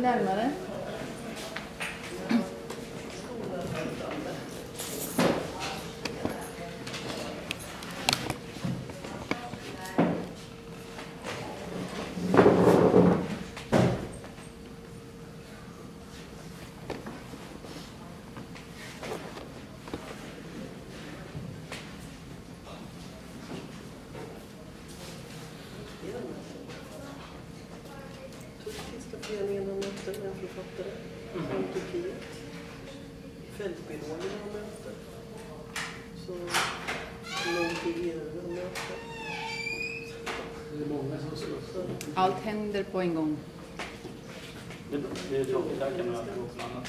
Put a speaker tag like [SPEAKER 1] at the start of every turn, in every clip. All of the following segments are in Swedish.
[SPEAKER 1] närmare.
[SPEAKER 2] Ja, lite närmare.
[SPEAKER 1] Stolar här framme. Det är den här. Turkiska föreningen har möte med en författare från Turkiet. Fältbiologerna har möte. Så Nord EU har möte.
[SPEAKER 3] Det är många som slåss.
[SPEAKER 1] Så,
[SPEAKER 2] hinder på en gång.
[SPEAKER 4] Det är, det är tråkigt, här kan man göra något annat.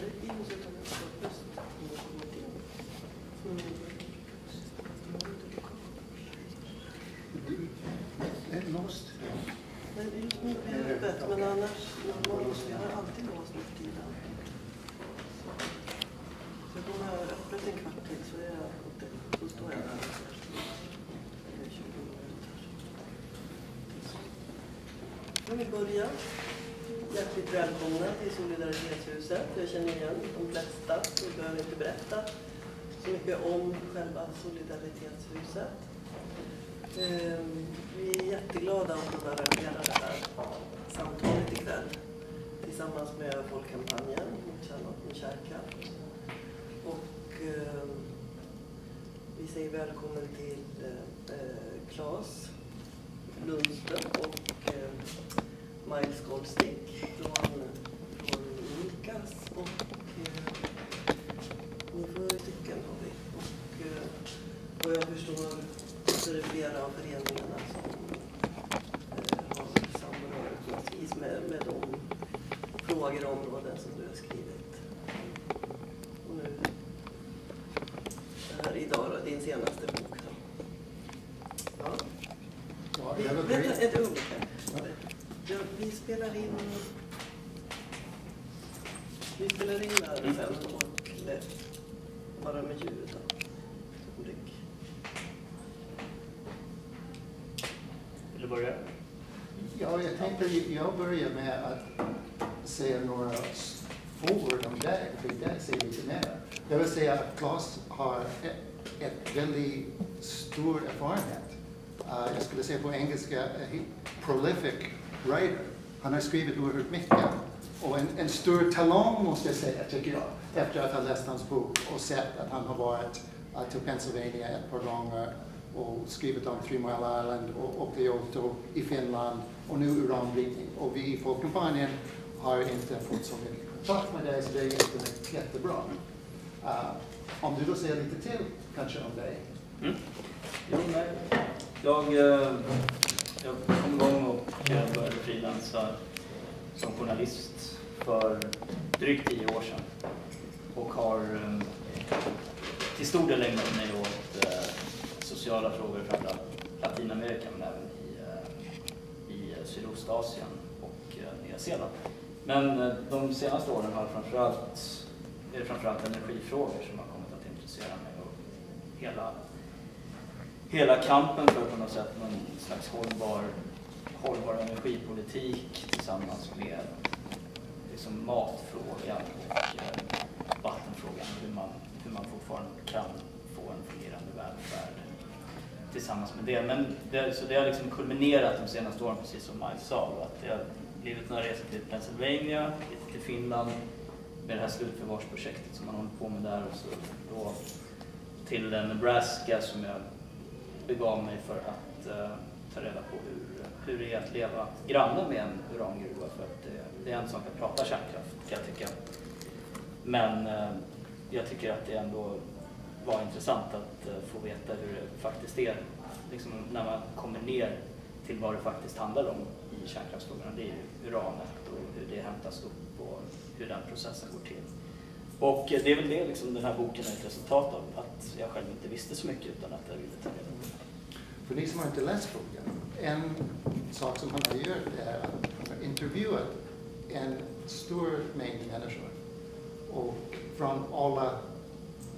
[SPEAKER 1] här är in så kan man få öst om man kommer in. Mm.
[SPEAKER 3] Det är låst.
[SPEAKER 1] Men just nu är det öppet, men annars, normalt, vi har alltid låst nu för tiden. Så jag kommer ha öppet en kvart till så är jag ute. Så står jag där. Eller 20 minuter. Nu vi börja. Hjärtligt välkomna till Solidaritetshuset. Jag känner igen de flesta, så vi behöver inte berätta så mycket om själva Solidaritetshuset. Ehm, vi är jätteglada att kunna arrangera det här samtalet ikväll tillsammans med Folkkampanjen mot kärnvapen och kärnkraft. Och ehm, vi säger välkommen till eh, eh Claes Lundström High School State. Ja,
[SPEAKER 3] jag tänkte jag börjar med att säga några få ord om dig, för dig säger lite mer. Jag vill säga att Claes har ett, ett väldigt stor erfarenhet. Uh, jag skulle säga på engelska, uh, prolific writer. Han har skrivit oerhört mycket. Och en, en stor talang måste jag säga, tycker jag, efter att ha läst hans bok och sett att han har varit uh, till Pennsylvania ett par gånger och skrivit om Three Mile Island och, åkte Kyoto i Finland och nu uranbrytning. Och vi i Folkkampanjen har inte fått så mycket kontakt med dig så det är jätte, jättebra. Uh, om du då säger lite till kanske om dig.
[SPEAKER 4] Mm. Jo, nej. Jag, eh, jag kom igång och började frilansa som journalist för drygt tio år sedan. Och har eh, till stor del ägnat mig åt eh, sociala frågor, framförallt Latinamerika men även Sydostasien och eh, Nya Zeeland. Men eh, de senaste åren har framförallt, är det framförallt energifrågor som har kommit att intressera mig. Och hela hela kampen för på något sätt någon slags hållbar, hållbar energipolitik tillsammans med liksom matfrågan och eh, vattenfrågan hur man, hur man fortfarande kan få en fungerande välfärd tillsammans med det. Men det, så det har liksom kulminerat de senaste åren, precis som Miles sa. Att det har blivit några resor till Pennsylvania, lite till Finland med det här slutförvarsprojektet som man håller på med där och så då till Nebraska som jag begav mig för att uh, ta reda på hur, hur det är att leva granne med en urangruva. För att det, det är en sak att prata kärnkraft kan jag tycka. Men uh, jag tycker att det ändå var intressant att eh, få veta hur det faktiskt är liksom när man kommer ner till vad det faktiskt handlar om i kärnkraftsfrågorna. Det är ju uranet och hur det hämtas upp och hur den processen går till. Och eh, det är väl det liksom den här boken är ett resultat av, att jag själv inte visste så mycket utan att jag ville ta reda på det.
[SPEAKER 3] För ni som har inte läst boken, en sak som han har gjort är att han har intervjuat en stor mängd människor och från alla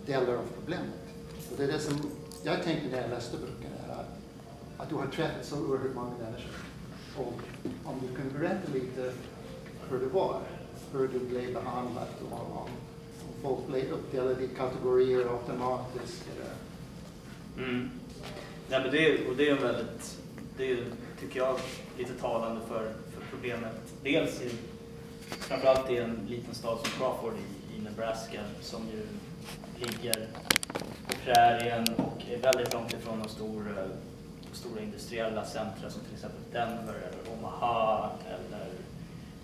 [SPEAKER 3] delar av problemet. Och det är det som jag tänkte när jag läste boken, är att, att du har träffat så oerhört många människor. Och om du kan berätta lite hur det var, hur du blev behandlad och om, om folk blev uppdelade i kategorier automatiskt. Eller.
[SPEAKER 4] Mm. Nej, men det, och det är väldigt, det är, tycker jag, lite talande för, för problemet. Dels i, framförallt i en liten stad som Crawford i, i Nebraska som ju ligger på prärien och är väldigt långt ifrån de stora, eh, stora industriella centra som till exempel Denver eller Omaha eller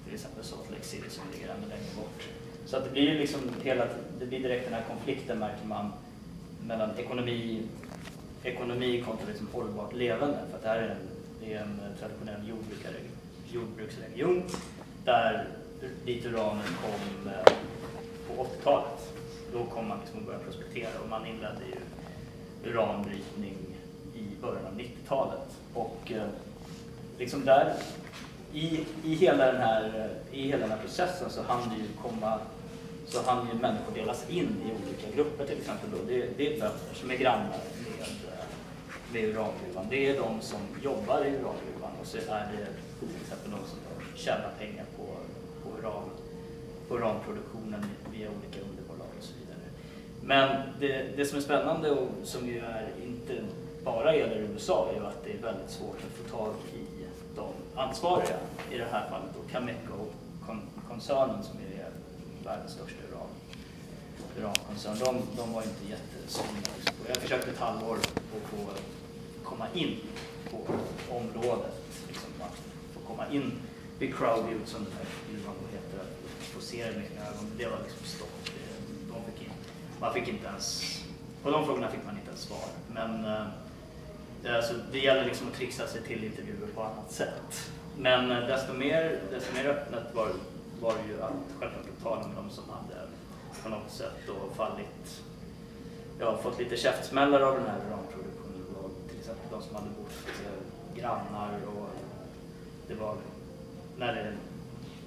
[SPEAKER 4] till exempel Salt Lake City som ligger ännu längre bort. Så att det blir liksom hela, det blir direkt den här konflikten märker man mellan ekonomi, ekonomi kontra liksom hållbart levande. För att det här är en, det är en traditionell jordbruksregion där dit uranen kom eh, på 80-talet. Då kom man liksom börja prospektera och man inledde ju uranbrytning i början av 90-talet. Och eh, liksom där, i, i, hela den här, i hela den här processen så hann det ju komma så hann ju människor delas in i olika grupper till exempel. Då. Det, det är bönder som är grannar med, med urangruvan. Det är de som jobbar i urangruvan och så är det till exempel de som tjänar pengar på, på, uran, på uranproduktionen via olika underbolag och så vidare. Men det, det som är spännande och som ju är inte bara gäller USA är ju att det är väldigt svårt att få tag i de ansvariga, i det här fallet då Cameco-koncernen som är världens största uran, urankoncern. De, de var inte jättesugna. Liksom. Jag försökte ett halvår att få komma in på området, liksom, att få komma in vid Crowdview som den här gruvan heter, att få se det med egna ögon. Det var liksom stopp. Man fick inte ens, på de frågorna fick man inte ens svar. Men eh, det, alltså, det gäller liksom att trixa sig till intervjuer på annat sätt. Men eh, desto mer, desto mer öppet var, var det ju att självklart tala med de som hade på något sätt då fallit, ja, fått lite käftsmällar av den här uranproduktionen. Och till exempel de som hade bott eh, grannar och det var när det,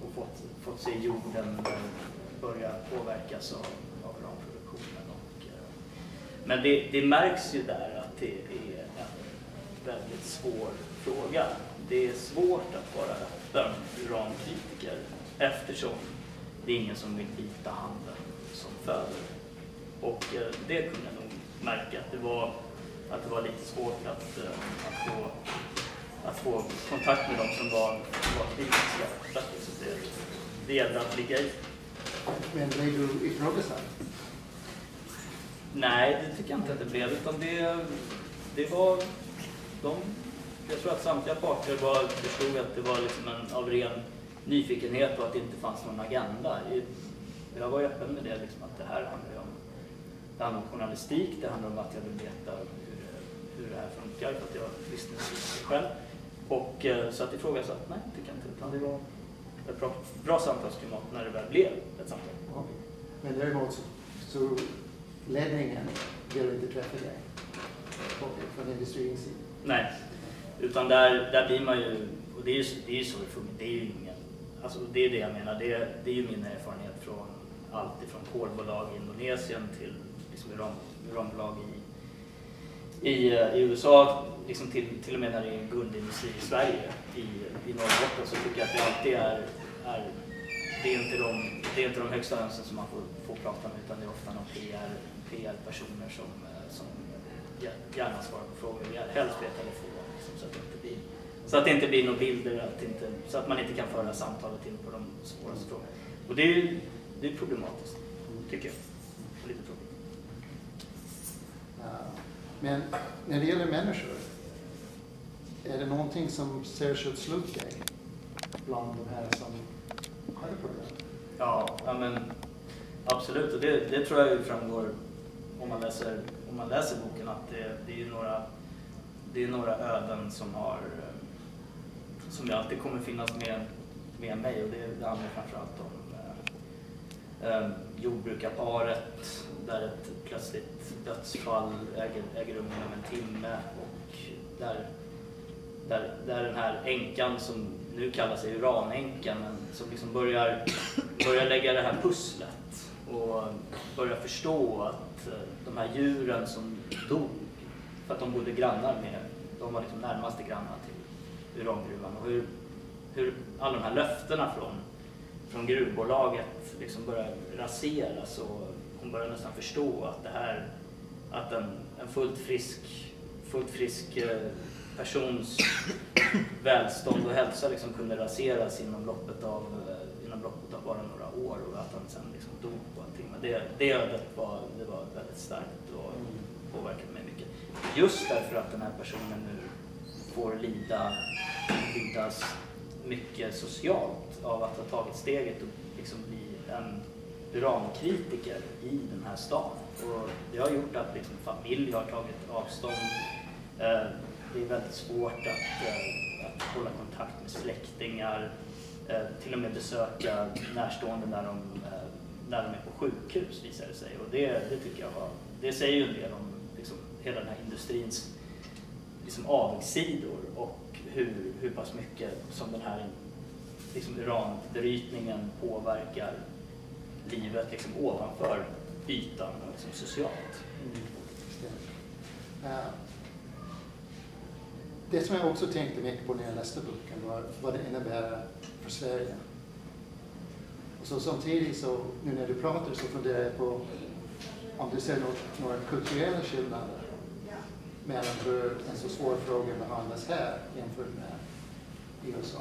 [SPEAKER 4] och fått, fått se jorden börja påverkas av, av uranproduktionen. Och, eh, men det, det märks ju där att det är en väldigt svår fråga. Det är svårt att vara öppen urankritiker eftersom det är ingen som vill bita handen som föder. Och eh, det kunde jag nog märka att det var, att det var lite svårt att, eh, att, få, att få kontakt med de som var, var kritiska. Så det, det gällde att ligga i.
[SPEAKER 3] Men blev du ifrågasatt?
[SPEAKER 4] Nej, det tycker jag inte att det blev. Utan det, det var de, jag tror att samtliga parter var, förstod att det var liksom en, av ren nyfikenhet och att det inte fanns någon agenda. Jag var öppen med det, liksom, att det här handlar om, det handlar om journalistik, det handlar om att jag vill veta hur, hur det här funkar för att jag visste det själv. Och, eh, så att ifrågasatt, nej, det kan inte. Utan det var ett bra, bra samtalsklimat när det väl blev ett samtal.
[SPEAKER 3] Ja. Men däremot så, så ledningen vill inte träffa dig från industrins sida?
[SPEAKER 4] Nej, utan där, där blir man ju, och det är ju, det är ju så det funkar, det är ju ingen alltså det är det jag menar. Det, det är ju min erfarenhet från allt ifrån kolbolag i Indonesien till liksom uran, uranbolag i, i, eh, i USA, liksom till, till och med när det är guldindustri i Sverige, i, i Norrbotten, så tycker jag att det alltid är, är det, är inte de, det är inte de högsta hönsen som man får, får prata med utan det är ofta någon PR, PR-personer som, eh, som gärna svarar på frågor, helst via telefon. Liksom, så, att det inte blir, så att det inte blir några bilder, att inte, så att man inte kan föra samtalet in på de svåraste frågorna. Och det är, det är problematiskt, tycker jag. Lite tråkigt.
[SPEAKER 3] Men när det gäller människor, är det någonting som särskilt slog dig bland de här som problemet?
[SPEAKER 4] Ja, ja men, absolut. Och det, det tror jag framgår om man läser, om man läser boken att det, det är några, det är några öden som har som ju alltid kommer finnas med, med mig och det, det handlar framförallt om eh, eh, jordbrukarparet där ett plötsligt dödsfall äger, äger rum inom en timme och där, där, där den här änkan som nu kallar sig uranänkan men som liksom börjar, börjar lägga det här pusslet och börjar förstå att eh, de här djuren som dog för att de bodde grannar med, de var liksom närmaste grannar till urangruvan. Och hur, hur alla de här löftena från, från gruvbolaget liksom börjar raseras och hon börjar nästan förstå att det här, att en, en fullt frisk, fullt frisk eh, persons välstånd och hälsa liksom kunde raseras inom loppet av, av bara några år och att han sen liksom dog på allting. Men det, det ödet var, det var väldigt starkt och påverkade mig mycket. Just därför att den här personen nu får lida, lida mycket socialt av att ha tagit steget och liksom bli en urankritiker i den här stan. Och det har gjort att liksom familj har tagit avstånd. Eh, det är väldigt svårt att, eh, att hålla kontakt med släktingar, Eh, till och med besöka närstående när de, eh, när de är på sjukhus visar det sig. Och det, det tycker jag var, det säger ju en del om liksom, hela den här industrins liksom, avigsidor och hur, hur pass mycket som den här liksom, uranbrytningen påverkar livet liksom ovanför ytan och liksom socialt. Mm.
[SPEAKER 3] Eh, det som jag också tänkte mycket på när jag läste boken var vad det innebär för Sverige. Och så samtidigt så, nu när du pratar så funderar jag på om du ser något, några kulturella skillnader mellan hur en så svår fråga behandlas här jämfört med i USA.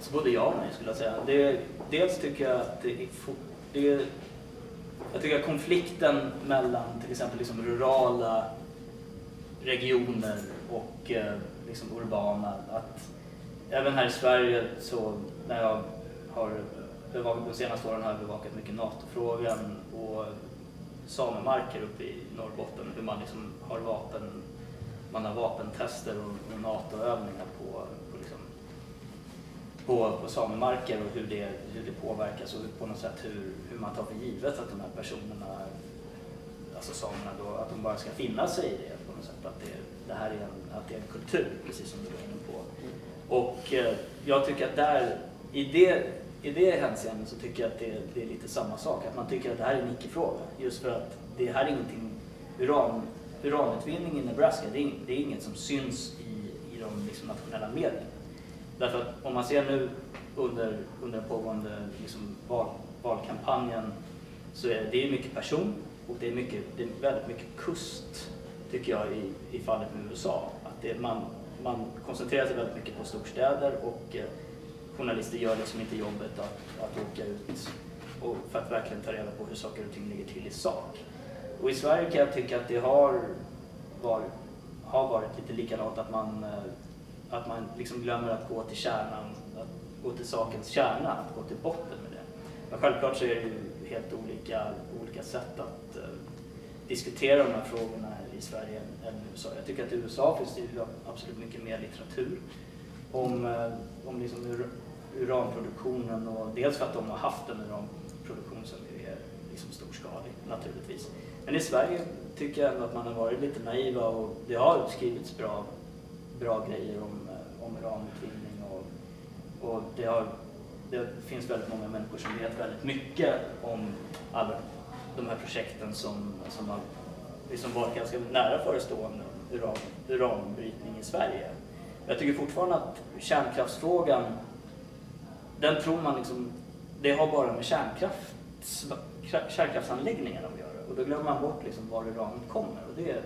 [SPEAKER 4] Så både ja och nej skulle jag säga. Det, dels tycker jag att det är, det, jag tycker att konflikten mellan till exempel liksom rurala regioner och eh, liksom urbana, att även här i Sverige så när jag har bevakat, de senaste åren har jag bevakat mycket NATO-frågan och samemarker uppe i Norrbotten, hur man liksom har vapen, man har vapentester och, och NATO-övningar på på, liksom, på samemarker och hur det, hur det påverkas och på något sätt hur, hur man tar för givet att de här personerna, alltså samerna då, att de bara ska finna sig i det på något sätt. Att det, det här är en, att det är en kultur, precis som du var. Och eh, jag tycker att där, i det, i det hänseendet så tycker jag att det, det är lite samma sak. Att man tycker att det här är en icke-fråga. Just för att det här är ingenting, uran, uranutvinning i Nebraska, det är, det är inget som syns i, i de liksom, nationella medierna. Därför att om man ser nu under, under den pågående liksom, val, valkampanjen så är det är mycket person och det är, mycket, det är väldigt mycket kust, tycker jag, i, i fallet med USA. Att det, man, man koncentrerar sig väldigt mycket på storstäder och eh, journalister gör liksom inte jobbet att, att åka ut och för att verkligen ta reda på hur saker och ting ligger till i sak. Och i Sverige kan jag tycka att det har varit, har varit lite likadant att man eh, att man liksom glömmer att gå till kärnan, att gå till sakens kärna, att gå till botten med det. Men självklart så är det ju helt olika, olika sätt att uh, diskutera de här frågorna i Sverige än i USA. Jag tycker att i USA finns det ju absolut mycket mer litteratur om, eh, om liksom ur, uranproduktionen och dels för att de har haft en uranproduktion som ju är liksom storskalig naturligtvis. Men i Sverige tycker jag ändå att man har varit lite naiva och det har skrivits bra bra grejer om, eh, om uranutvinning och, och det, har, det finns väldigt många människor som vet väldigt mycket om alla de här projekten som, som har liksom varit ganska nära förestående uran, uranbrytning i Sverige. Jag tycker fortfarande att kärnkraftsfrågan den tror man liksom, det har bara med kärnkraft, kärnkraftsanläggningen att göra. Och då glömmer man bort liksom var uranet kommer. Och det,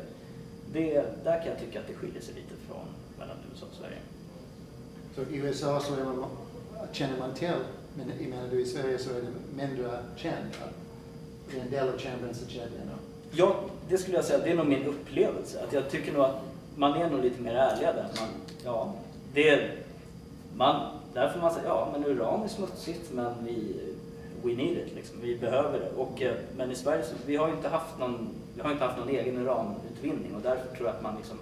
[SPEAKER 4] det, där kan jag tycka att det skiljer sig lite från mellan USA och Sverige.
[SPEAKER 3] Så i USA så är man, känner man till, men i, menar du, i Sverige så är det mindre känt. Det är en del av kärnbränslekedjan ja.
[SPEAKER 4] Det skulle jag säga, det är nog min upplevelse. Att jag tycker nog att man är nog lite mer ärliga där. Man, ja, det är, man, där får man säga, ja men uran är smutsigt men vi, we need it, liksom. vi behöver det. Och, eh, men i Sverige, så, vi har ju inte haft någon, vi har inte haft någon egen uranutvinning och därför tror jag att man liksom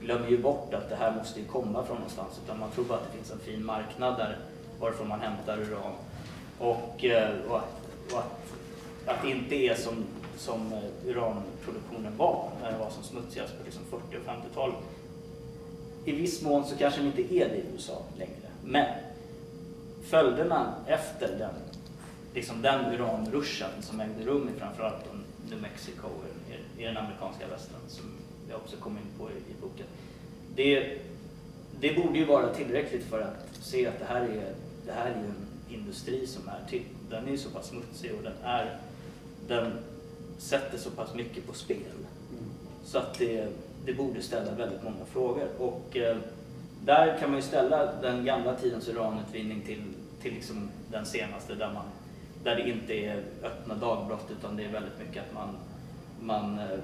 [SPEAKER 4] glömmer ju bort att det här måste ju komma från någonstans. Utan man tror bara att det finns en fin marknad där varifrån man hämtar uran. Och, eh, och, och att, att det inte är som, som eh, uranproduktionen var när det var som smutsigast på liksom 40 och 50-talet. I viss mån så kanske det inte är det i USA längre. Men följderna efter den, liksom den uranruschen som ägde rum i framförallt New Mexico i, i den amerikanska västern som jag också kom in på i, i boken. Det, det borde ju vara tillräckligt för att se att det här är, det här är en industri som är till, den är ju så pass smutsig och den, är, den sätter så pass mycket på spel. Så att det, det borde ställa väldigt många frågor. Och eh, där kan man ju ställa den gamla tidens uranutvinning till, till liksom den senaste där, man, där det inte är öppna dagbrott utan det är väldigt mycket att man, man eh,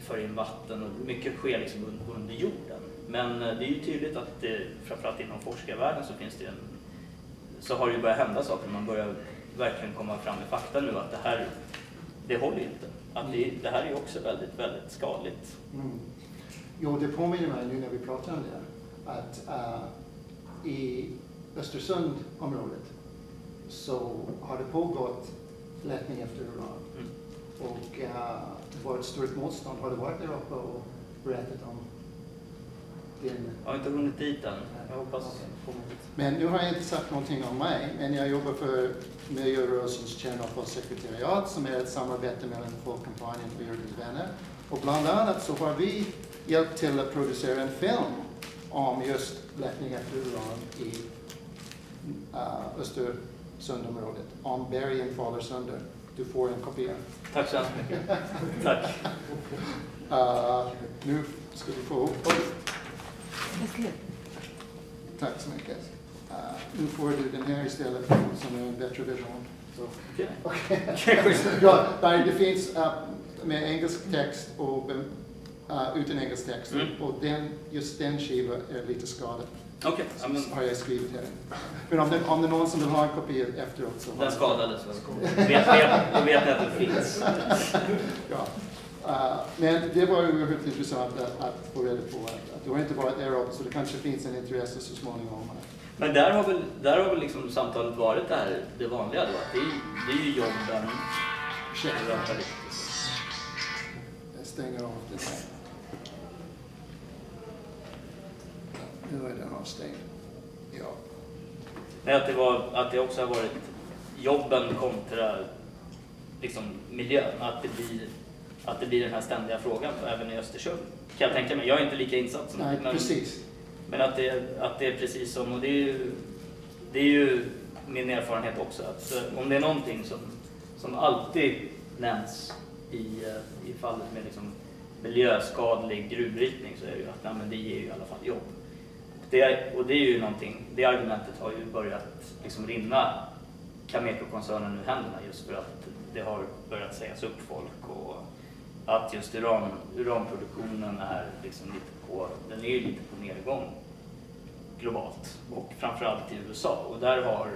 [SPEAKER 4] för in vatten och mycket sker liksom un- under jorden. Men eh, det är ju tydligt att det, framförallt inom forskarvärlden så finns det en, så har det ju börjat hända saker. Man börjar verkligen komma fram med fakta nu att det här, det håller ju inte. Att det, det här är ju också väldigt, väldigt skadligt.
[SPEAKER 3] Mm. Jo, det påminner mig nu när vi pratar om det, att eh, i Östersundområdet så har det pågått letning efter uran.
[SPEAKER 4] Mm.
[SPEAKER 3] Och uh, det var ett stort motstånd. Har du varit där uppe och berättat om.
[SPEAKER 4] Jag har inte hunnit dit än. Jag hoppas.
[SPEAKER 3] Men nu har jag inte sagt någonting om mig, men jag jobbar för Miljörörelsens kärnavfallssekretariat som är ett samarbete mellan Folkkampanjen och Jörgens vänner. Och bland annat så har vi hjälpt till att producera en film om just letning efter uran i uh, Östersundområdet, om bergen faller sönder. Du får en kopia.
[SPEAKER 4] Tack så hemskt mycket. Tack.
[SPEAKER 3] Uh, nu ska du få...
[SPEAKER 2] Läskigt.
[SPEAKER 3] Tack så mycket. Uh, nu får du den här istället som är en bättre version. Så. Ja, där det finns uh, med engelsk text och uh, utan engelsk text.
[SPEAKER 4] Mm.
[SPEAKER 3] Och den, just den skivan är lite skadad.
[SPEAKER 4] Okej, ja, men
[SPEAKER 3] har jag skrivit här. Men om det, om det är någon som vill ha en kopia efteråt så...
[SPEAKER 4] den skadades. Vet, vet, då vet ni att den finns.
[SPEAKER 3] Ja. Uh, men det var ju oerhört intressant att, att få reda på att, att du har inte varit där uppe så det kanske finns en intresse så småningom.
[SPEAKER 4] Men där har väl, där har väl liksom samtalet varit det här, det vanliga då, att det är, det är ju jobben, det.
[SPEAKER 3] Jag stänger av det här. Nu är den avstängd. Ja.
[SPEAKER 4] Nej, att det, var, att det också har varit jobben kontra liksom, miljön. Att det, blir, att det blir den här ständiga frågan även i Östersund. Kan jag tänka mig. Jag är inte lika insatt som
[SPEAKER 3] Nej,
[SPEAKER 4] men,
[SPEAKER 3] precis.
[SPEAKER 4] men att, det, att det är precis som, och det är ju, det är ju min erfarenhet också, att om det är någonting som, som alltid nämns i, eh, i fallet med liksom miljöskadlig gruvbrytning så är det ju att nej, men det ger ju i alla fall jobb. Det, och det är ju någonting, det argumentet har ju börjat liksom rinna Cameco-koncernen ur händerna just för att det har börjat sägas upp folk och att just uran, uranproduktionen är liksom lite på, den är lite på nedgång globalt och framförallt i USA och där har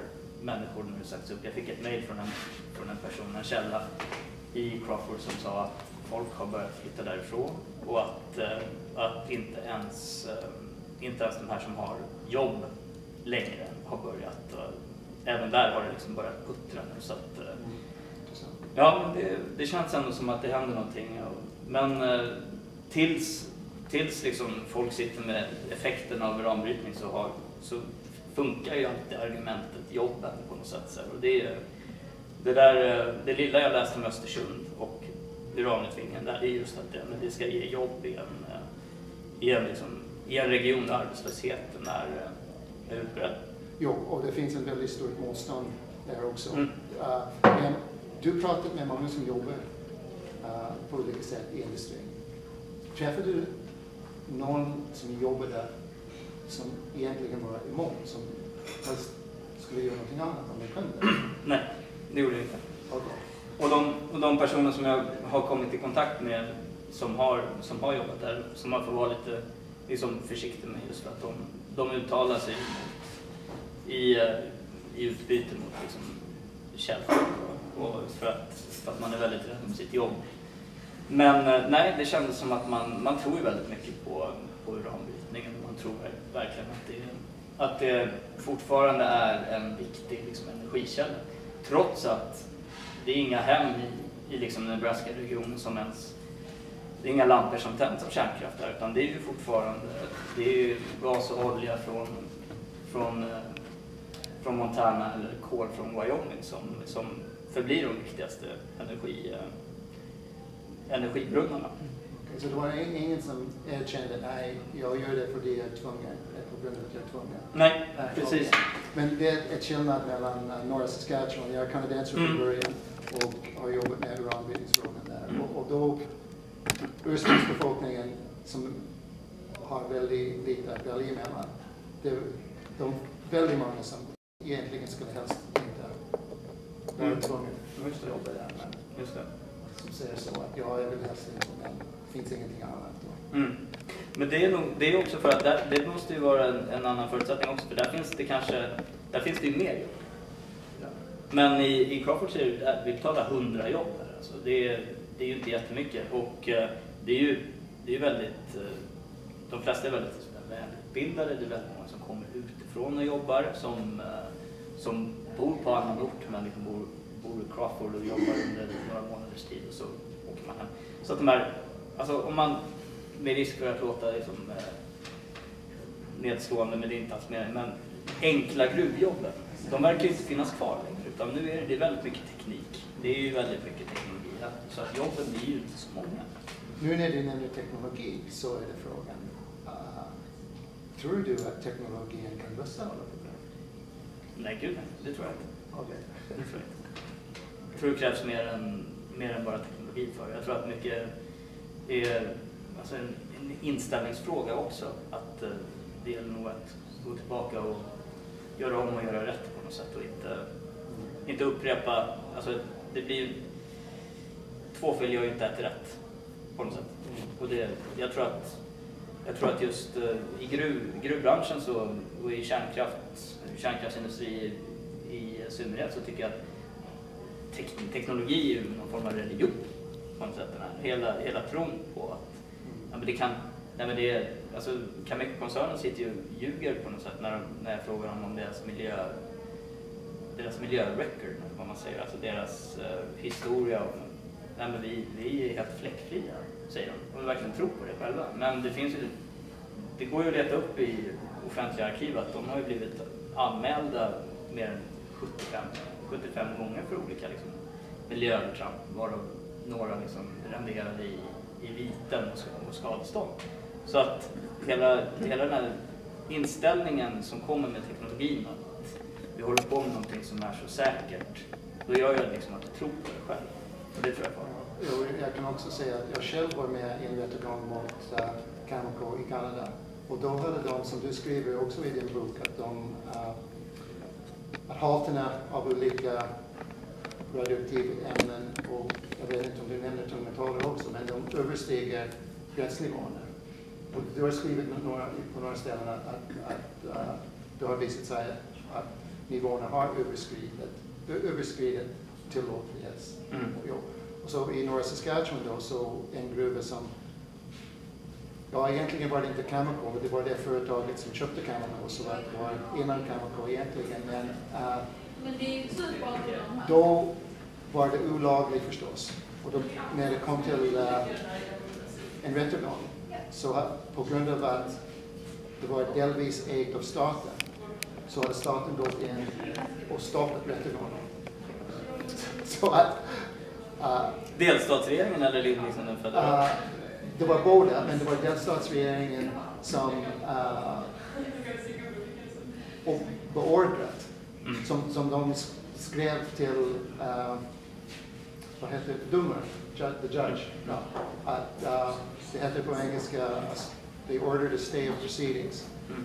[SPEAKER 4] människor nu sagts upp. Jag fick ett mejl från en, från en person, en källa i Crawford som sa att folk har börjat flytta därifrån och att, eh, att inte, ens, eh, inte ens de här som har jobb längre har börjat. Eh, även där har det liksom börjat puttra nu. Så att.
[SPEAKER 3] Mm.
[SPEAKER 4] Ja, men det, det känns ändå som att det händer någonting. Men eh, tills, tills liksom folk sitter med effekten av uranbrytning så, har, så funkar ju alltid argumentet jobben på något sätt. Så. Och det, det, där, eh, det lilla jag läste om Östersund och uranutvinningen där, det är just att det, men det ska ge jobb i en, eh, i en, liksom, i en region där arbetslösheten är, är utbredd.
[SPEAKER 3] Jo, och det finns en väldigt stort motstånd där också.
[SPEAKER 4] Mm.
[SPEAKER 3] Uh, men du pratat med många som jobbar uh, på olika sätt i industrin. Träffade du någon som jobbar där som egentligen var emot, som helst skulle göra någonting annat om de kunde?
[SPEAKER 4] Nej, det gjorde det inte.
[SPEAKER 3] Okej.
[SPEAKER 4] Och de, och de personer som jag har kommit i kontakt med som har, som har jobbat där, som man får vara lite liksom, försiktig med just för att de, de uttalar sig i, eh, i utbyte mot liksom, källor och, för, att, för att man är väldigt rädd om sitt jobb. Men eh, nej, det kändes som att man, man tror ju väldigt mycket på, på uranbrytningen och man tror verkligen att det, att det fortfarande är en viktig liksom, energikälla. Trots att det är inga hem i, i liksom Nebraska-regionen som ens... Det är inga lampor som tänds av kärnkraft där, utan det är ju fortfarande det är ju gas och olja från, från, eh, från Montana eller kol från Wyoming som, som förblir de viktigaste energi, eh, energibrunnarna.
[SPEAKER 3] Okej, Så det var ing- ingen som erkände, nej, jag gör det för det jag är tvungen, på grund av att jag är tvungen?
[SPEAKER 4] Nej,
[SPEAKER 3] Nej,
[SPEAKER 4] precis.
[SPEAKER 3] okej. Men det är ett skillnad mellan uh, norra Saskatchewan, jag är kanadensare från
[SPEAKER 4] Mm.
[SPEAKER 3] början och har jobbat med uranbrytningsfrågan där. Och, och då, ursprungsbefolkningen som har väldigt lite att välja mellan, det de väldigt många som egentligen skulle helst inte vara
[SPEAKER 4] Mm.
[SPEAKER 3] tvungna
[SPEAKER 4] Just
[SPEAKER 3] att
[SPEAKER 4] det.
[SPEAKER 3] jobba där. Men
[SPEAKER 4] Just det.
[SPEAKER 3] som säger så att ja, jag vill helst inte, men det finns ingenting annat. Då.
[SPEAKER 4] Mm. Men det är, nog, det är också för att där, det måste ju vara en, en annan förutsättning också, för där finns det kanske, där finns det ju mer jobb.
[SPEAKER 3] Ja.
[SPEAKER 4] Men i, i Crawford är det, där- vi betalar 100 jobb här, alltså det, är, det är ju inte jättemycket. Och eh, det är ju det är väldigt, eh, de flesta är väldigt välutbildade, det är väldigt många som kommer utifrån och jobbar, som, som bor på annan ort men liksom bor, bor i Crawford och jobbar under några månaders tid och så åker man hem. Så att de här, alltså om man, med risk för att låta liksom, eh, nedslående, men det är inte alls meningen, men enkla gruvjobben, de verkar ju inte finnas kvar längre, utan nu är det, det är väldigt mycket teknik. Det är ju väldigt mycket teknologi, så att jobben blir ju inte så många.
[SPEAKER 3] Nu när du nämner teknologi så är det frågan, uh, tror du att teknologin kan lösa alla problem?
[SPEAKER 4] Nej, gud nej, det tror jag inte. Det tror jag inte. Jag tror det krävs mer än, mer än bara teknologi för. Jag tror att mycket är alltså en, en inställningsfråga också. Att eh, det gäller nog att gå tillbaka och göra om och göra rätt på något sätt och inte, inte upprepa. Alltså, det blir, två fel gör ju inte ett rätt på något sätt. Och det, jag, tror att, jag tror att just eh, i gruv, gruvbranschen så, och i kärnkraft, kärnkraftsindustri i, synnerhet så tycker jag att tek, teknologi är ju någon form av religion på något sätt. Den här, hela, hela tron på att ja, men det kan, nej men det alltså Cameco-koncernen sitter ju och ljuger på något sätt när, de, när jag frågar dem om deras miljö, deras miljörecord, vad man säger, alltså deras eh, historia. Och, nej men vi, vi är helt fläckfria, säger de. Och de verkligen tror på det själva. Men det finns ju, det går ju att leta upp i offentliga arkiv att de har ju blivit anmälda mer än 75, 75 gånger för olika liksom, miljöövertramp, varav några liksom renderade i, i viten och skadestånd. Så att hela, hela den här inställningen som kommer med teknologin, att vi håller på med någonting som är så säkert, då gör jag liksom att jag tror på det själv. Och det tror jag på.
[SPEAKER 3] Jo, jag kan också säga att jag själv var med i en rättegång mot uh, Cameco i Kanada. Och då hade de, som du skriver också i din bok, att de att halterna av olika radioaktiva ämnen och jag vet inte om du nämner tungmetaller också, men de överstiger gränsnivåerna. Och du har skrivit några, på några ställen att, att, att uh, det har visat sig att nivåerna har överskridit, överskridit tillåtlighets.
[SPEAKER 4] Mm.
[SPEAKER 3] Jo. Och så i norra Saskatchewan då, så en gruva som, ja egentligen var det inte Cameco, det var det företaget som köpte Cameco, så att det var innan Cameco egentligen, men uh,
[SPEAKER 5] Men det är
[SPEAKER 3] då var det olagligt förstås. Och då, när det kom till uh, en rättegång, så på grund av att det var delvis ägt av staten, så hade staten gått in och stoppat rättegången. Så att uh,
[SPEAKER 4] Delstatsregeringen eller liksom den federala?
[SPEAKER 3] Uh, det var båda, men det var delstatsregeringen som... Uh, och beordrat.
[SPEAKER 4] Mm.
[SPEAKER 3] Som, som de skrev till, uh, vad heter det, domaren, the judge. Ja. Att, uh, det heter på engelska, they ordered a stay of proceedings.
[SPEAKER 4] Mm.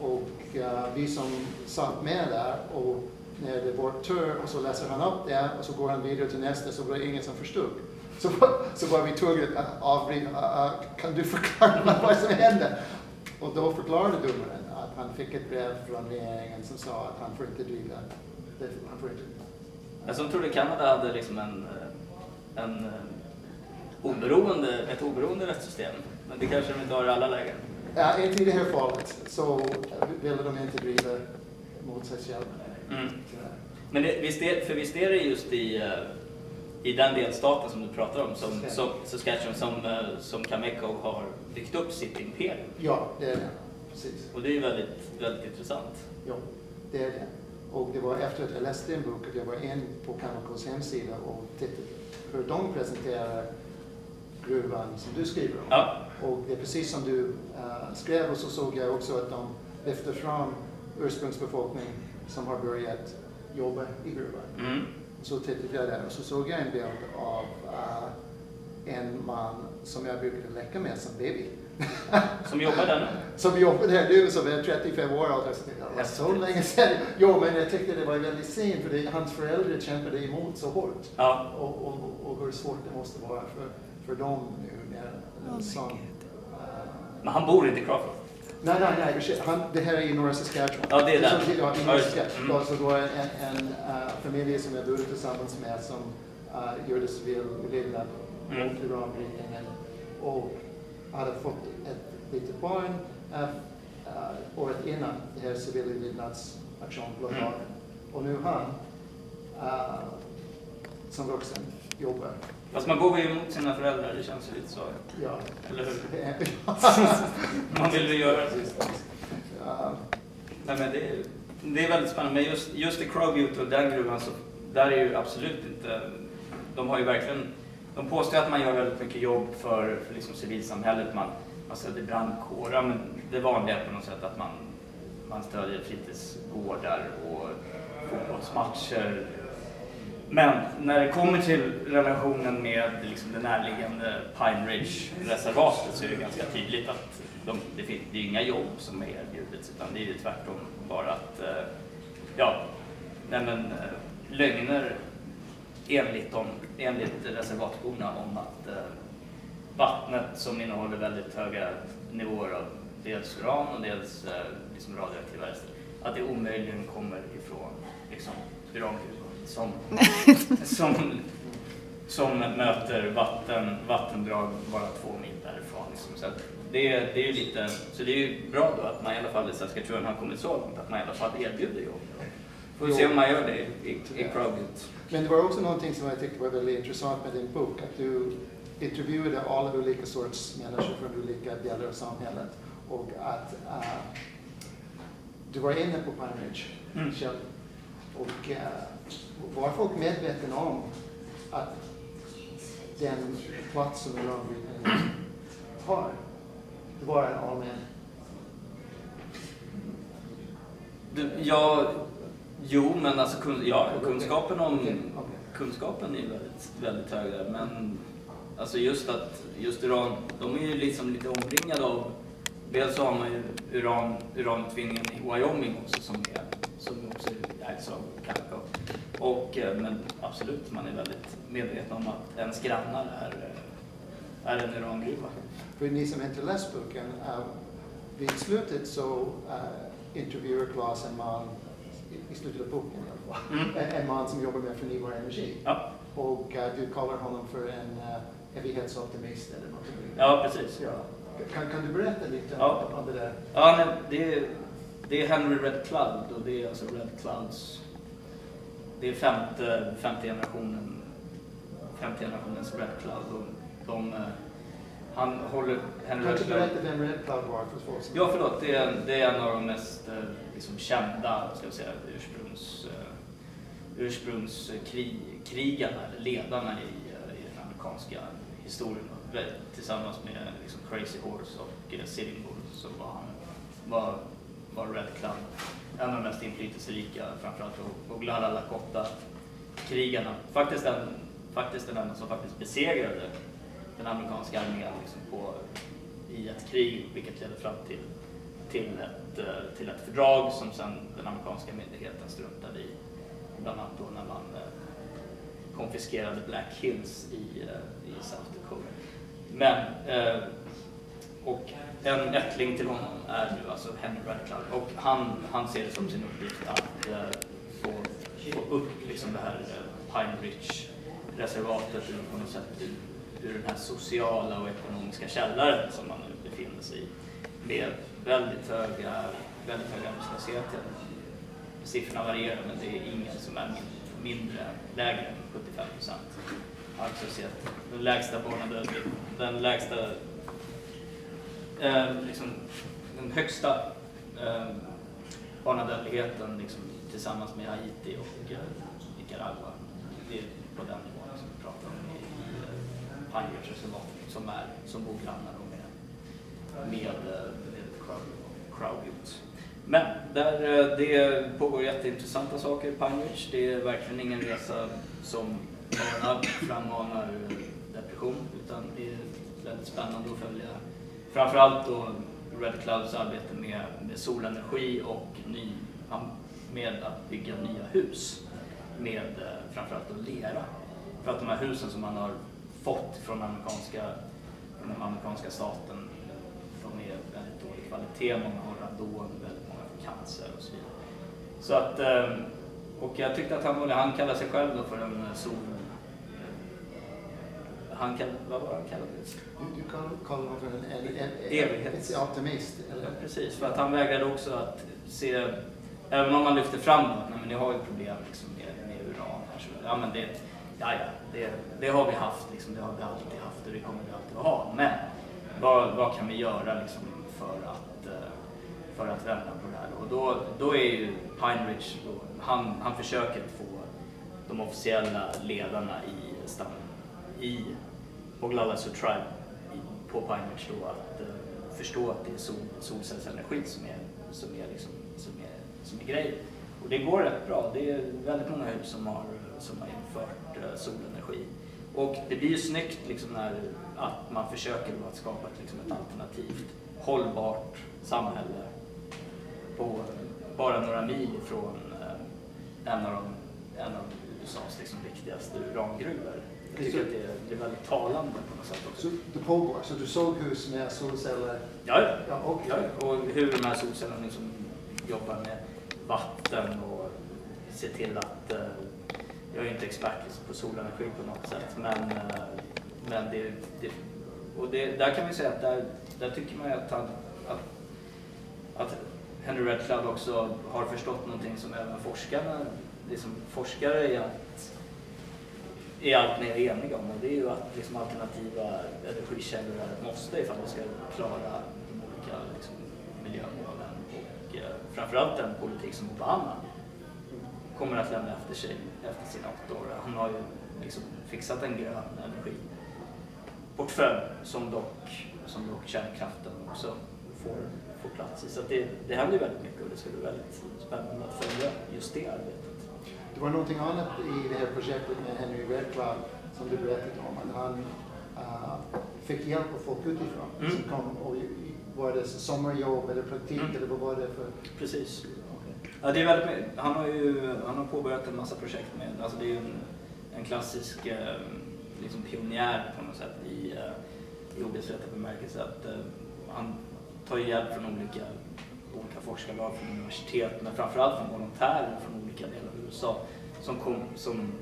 [SPEAKER 3] Och uh, vi som satt med där och när det var tur och så läser han upp det och så går han vidare till nästa så var det ingen som förstod. Så, så var vi tvungna att avbryta, uh, kan du förklara vad som hände? Och då förklarade domaren att han fick ett brev från regeringen som sa att han får inte driva, han får inte.
[SPEAKER 4] Jag som trodde Kanada hade liksom en, en oberoende, ett oberoende rättssystem. Men det kanske de inte har i alla lägen.
[SPEAKER 3] Ja, inte i det här fallet så ville de inte driva mot sig själva.
[SPEAKER 4] Mm. Men det, visst är, för visst är det just i, i den delstaten som du pratar om, som, som Saskatchewan, som, som Cameco har byggt upp sitt imperium?
[SPEAKER 3] Ja, det är det. Precis.
[SPEAKER 4] Och det är väldigt, väldigt intressant.
[SPEAKER 3] Ja, det är det. Och det var efter att jag läste en bok att jag var in på Camecos hemsida och tittade hur de presenterar gruvan som du skriver om.
[SPEAKER 4] Ja.
[SPEAKER 3] Och det är precis som du uh, skrev och så såg jag också att de lyfter fram ursprungsbefolkning som har börjat jobba i gruvan.
[SPEAKER 4] Mm.
[SPEAKER 3] Så tittade jag där och så såg jag en bild av uh, en man som jag brukade leka med som baby.
[SPEAKER 4] som jobbar där nu?
[SPEAKER 3] Som jobbar där nu, som är 35 år och jag så länge sedan. Jo, men jag tyckte det var väldigt synd för det, hans föräldrar kämpade emot så hårt.
[SPEAKER 4] Ja.
[SPEAKER 3] Och, och, och hur svårt det måste vara för, för dem nu när en son... Uh,
[SPEAKER 4] men han bor inte i Crawford?
[SPEAKER 3] Nej, nej, nej. Han, det här är i norra Saskatchewan.
[SPEAKER 4] Ja, det är där.
[SPEAKER 3] Ja, i norra Saskatchewan.
[SPEAKER 4] Mm.
[SPEAKER 3] Så det var en, en uh, familj som jag bodde tillsammans med som uh, gjorde civil olydnad
[SPEAKER 4] Mm.
[SPEAKER 3] mot uranbrytningen och hade fått ett litet barn uh, uh, året innan det här civil olydnadsaktionsblockaden.
[SPEAKER 4] Mm.
[SPEAKER 3] Och nu han, uh, som vuxen, jobbar.
[SPEAKER 4] Fast man går ju emot sina föräldrar, det känns ju lite så.
[SPEAKER 3] Ja.
[SPEAKER 4] Eller hur? man vill ju göra det.
[SPEAKER 3] Ja.
[SPEAKER 4] Nej, men det, är, det är väldigt spännande. Men just, just i Crowbutte och den gruvan, så, där är ju absolut inte... De har ju verkligen... De påstår att man gör väldigt mycket jobb för, för liksom civilsamhället. Man, man stödjer brandkårer, men det vanliga är på något sätt att man, man stödjer fritidsgårdar och fotbollsmatcher. Men när det kommer till relationen med liksom det närliggande Pine Ridge-reservatet så är det ganska tydligt att de, det, finns, det är inga jobb som är erbjudits utan det är ju tvärtom bara att, eh, ja, nej men, eh, lögner enligt, de, enligt reservatborna om att eh, vattnet som innehåller väldigt höga nivåer av dels uran och dels eh, liksom radioaktiva rester, att det omöjligen kommer ifrån liksom, urangruvor som, som, som möter vatten, vattendrag bara två mil därifrån. Liksom. Så det, det är lite, så det är ju bra då att man i alla fall i Saskatchewan har kommit så långt att man i alla fall erbjuder jobb. Får vi se om man gör det i, i Crowgate.
[SPEAKER 3] Men det var också någonting som jag tyckte var väldigt intressant med din bok, att du intervjuade alla olika sorts människor från olika delar av samhället och att uh, du var inne på Pine Ridge
[SPEAKER 4] Mm.
[SPEAKER 3] själv. Och uh, var folk medvetna om att den plats som uranbrytningen har, det var en allmän
[SPEAKER 4] ja, jo, men alltså kun, ja, kunskapen om
[SPEAKER 3] Okej, okej.
[SPEAKER 4] kunskapen är väldigt, väldigt hög där. Men alltså just att just uran, de är ju liksom lite omringade av Dels så har man ju uran, uranutvinningen i Wyoming också som, är, som också ägs av Cameco. Och, eh, men absolut, man är väldigt medveten om att ens grannar är, eh, är en urangruva.
[SPEAKER 3] För ni som inte läst boken, uh, vid slutet så uh, intervjuar Claes en man, i, i slutet av boken i alla fall,
[SPEAKER 4] Mm.
[SPEAKER 3] en, man som jobbar med förnybar energi.
[SPEAKER 4] Ja,
[SPEAKER 3] Och uh, du kallar honom för en uh, evighetsoptimist eller något
[SPEAKER 4] ja precis.
[SPEAKER 3] Ja. Kan, kan du berätta lite
[SPEAKER 4] Ja.
[SPEAKER 3] om, om det där?
[SPEAKER 4] Ja, nej, det, är, det är Henry Red Cloud och det är alltså Red Clouds. Det är femte, femte generationen, femte generationens Red Cloud. Och de, eh, han håller, Henry
[SPEAKER 3] Kan du berätta vem Red Cloud var för.
[SPEAKER 4] Ja, förlåt. Det är, det är en av de mest eh, liksom, kända ska jag säga, ursprungs, eh, ursprungskrigarna, eller ledarna i, i den amerikanska historien. Tillsammans med liksom, Crazy Horse och Sitting Bull så var han, var, var Red Club en av de mest inflytelserika, framförallt Oglala Lakota-krigarna. Faktiskt den, faktiskt den enda som faktiskt besegrade den amerikanska armén liksom på, i ett krig, vilket ledde fram till, till, ett, eh, till ett fördrag som sen den amerikanska myndigheten struntade i. Bland annat då när man eh, konfiskerade Black Hills i, eh, i South Dakota. Men, och en ättling till honom är nu alltså Henry Radcliffe och han, han ser det som sin uppgift att eh, få, få upp liksom det här eh, Pine Ridge-reservatet ur, på något sätt ur, ur den här sociala och ekonomiska källaren som man nu befinner sig i med väldigt höga, väldigt höga arbetslöshet. Siffrorna varierar men det är ingen som är mindre, lägre än 75 procent arbetslöshet. Den lägsta barnadödligheten, den lägsta eh, liksom, den högsta eh, barnadödligheten liksom, tillsammans med Haiti och eh, Nicaragua. Det är på den nivån som vi pratar om i, i eh, Pioneers som, är, som bor grannar med, med, eh, med Crowd, Men där, eh, det pågår jätteintressanta saker i Pine Det är verkligen ingen resa som frammanar depression utan det är väldigt spännande att följa framförallt då Red Clouds arbete med, med solenergi och ny, med att bygga nya hus med eh, framförallt då lera. För att de här husen som man har fått från amerikanska, från den amerikanska staten, de är väldigt dålig kvalitet, många har radon, väldigt många får cancer och så vidare. Så att, eh, och jag tyckte att han, han kallar sig själv då för en sol han kan, vad var han kallade
[SPEAKER 3] Du, du kallar honom för en,
[SPEAKER 4] evighetsoptimist? Ja, precis, för att han vägrade också att se, även om man lyfter fram då, nej men ni har ju problem liksom med, med uran här, så, ja men det, ja, ja, det, det har vi haft, liksom, det har vi alltid haft och det kommer vi alltid att ha. Men vad, vad kan vi göra liksom, för, att, eh, för att vända på det här? Och då, då är ju Pine Ridge, då, han, han försöker få de officiella ledarna i stammen i och Oglala Tribe på Pine då att uh, förstå att det är sol, solcellsenergi som är, som, är liksom, som, är, som är grejen. Och det går rätt bra. Det är väldigt många hus som har, som har infört uh, solenergi. Och det blir ju snyggt liksom när, att man försöker att skapa ett, liksom ett alternativt hållbart samhälle på bara några mil ifrån uh, eh, en av, de, en av USAs liksom viktigaste urangruvor. Jag tycker att det det är väldigt talande på något sätt också.
[SPEAKER 3] Så det pågår? Så du såg hus med solceller?
[SPEAKER 4] Ja, ja. ja, och, ja. och hur de här solcellerna liksom jobbar med vatten och ser till att... Eh, jag är inte expert liksom på solenergi på något sätt, men, eh, men det, det, och det, där kan vi säga att där, där tycker man att, han, att, att Henry Redcloud också har förstått någonting som även forskarna, liksom forskare att är allt mer eniga om och det är ju att liksom, alternativa energikällor är ett måste ifall vi ska klara de olika liksom, miljömålen och eh, framförallt den politik som Obama kommer att lämna efter sig efter sina åtta år. Han har ju liksom fixat en grön energiportfölj som dock, som dock kärnkraften också får, får plats i. Så det, det händer väldigt mycket och det ska bli väldigt spännande att följa just det arbetet.
[SPEAKER 3] Det var någonting annat i det här projektet med Henry Redcloud som du berättade om. Att han uh, fick hjälp av folk utifrån mm. som kom och var det sommarjobb eller praktik mm. eller vad var det för?
[SPEAKER 4] Precis. Okay. Ja, det är väldigt, han har ju han har påbörjat en massa projekt med, alltså det är ju en, en klassisk eh, liksom pionjär på något sätt i, eh, i ordets rätta bemärkelse. Att, uh, han tar hjälp från olika, olika forskarlag från universitet men framförallt från volontärer från olika delar USA som kom, som,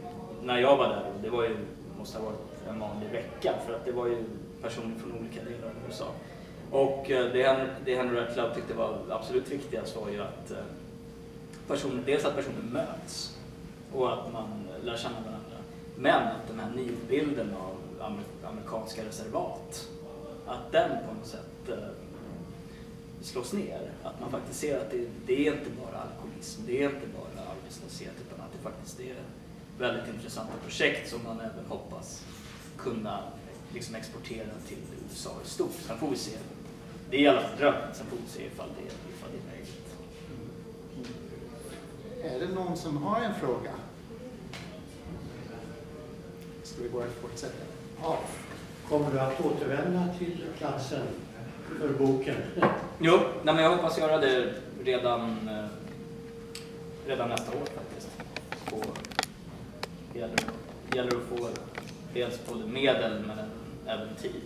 [SPEAKER 4] när jag var där, det var ju, måste ha varit en vanlig vecka för att det var ju personer från olika delar av USA. Och eh, det, det Henry Club tyckte var absolut viktigast var ju att eh, personer, dels att personer möts och att man lär känna varandra. Men att den här nidbilden av amerikanska reservat, att den på något sätt eh, slås ner. Att man faktiskt ser att det, det är inte bara alkoholism, det är inte bara arbetslöshet utan att det faktiskt är väldigt intressanta projekt som man även hoppas kunna liksom exportera till USA i stort. Sen får vi se. Det är i alla fall drömmen, sen får vi se ifall det, ifall det är möjligt.
[SPEAKER 3] Är det någon som har en fråga? Ska vi bara fortsätta? Ja.
[SPEAKER 6] Kommer du att återvända till platsen för boken?
[SPEAKER 4] Jo, nej, men jag hoppas göra det redan, eh, redan nästa år faktiskt. På, det gäller, det gäller att få dels både medel men även tid.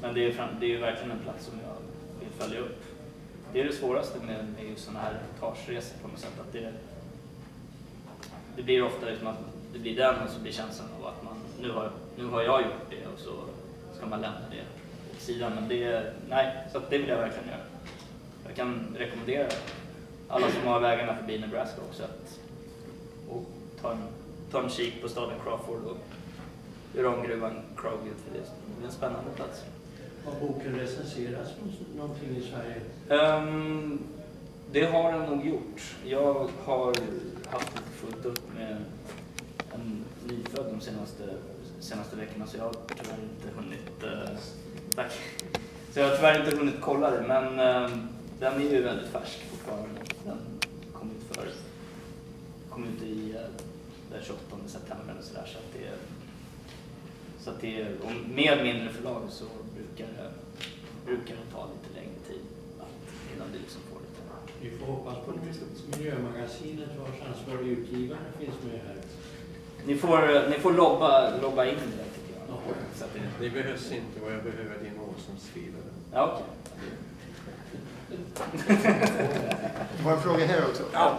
[SPEAKER 4] Men det är, fram, det är ju verkligen en plats som jag vill följa upp. Det är det svåraste med, med just sådana här reportageresor på något sätt. Att det, det blir ofta liksom att det blir den och så blir känslan av att man, nu har, nu har jag gjort det och så ska man lämna det åt sidan. Men det, nej, så att det vill jag verkligen göra. Jag kan rekommendera alla som har vägarna förbi Nebraska också att och ta, en, ta en kik på staden Crawford och urangruvan Crowgate för det är en spännande plats.
[SPEAKER 6] Har boken recenserats någonting i Sverige?
[SPEAKER 4] Um, det har den nog gjort. Jag har haft lite fullt upp med en nyfödd de senaste, senaste veckorna så jag har tyvärr inte hunnit... Uh, tack. Så jag har tyvärr inte hunnit kolla det men um, den är ju väldigt färsk fortfarande. Den kom ut för kom ut i uh, den 28 september och sådär så att det så att det är, med mindre förlag så brukar det, brukar det ta lite längre tid att, innan det liksom får lite...
[SPEAKER 6] Vi får hoppas på Miljömagasinet vars ansvarig utgivare finns med här.
[SPEAKER 4] Ni får, ni får lobba, lobba in det tycker jag. Så att det,
[SPEAKER 7] Det behövs inte och jag behöver din åsiktsskrivare.
[SPEAKER 4] ja, okej.
[SPEAKER 3] Du har en fråga här också?
[SPEAKER 8] Ja.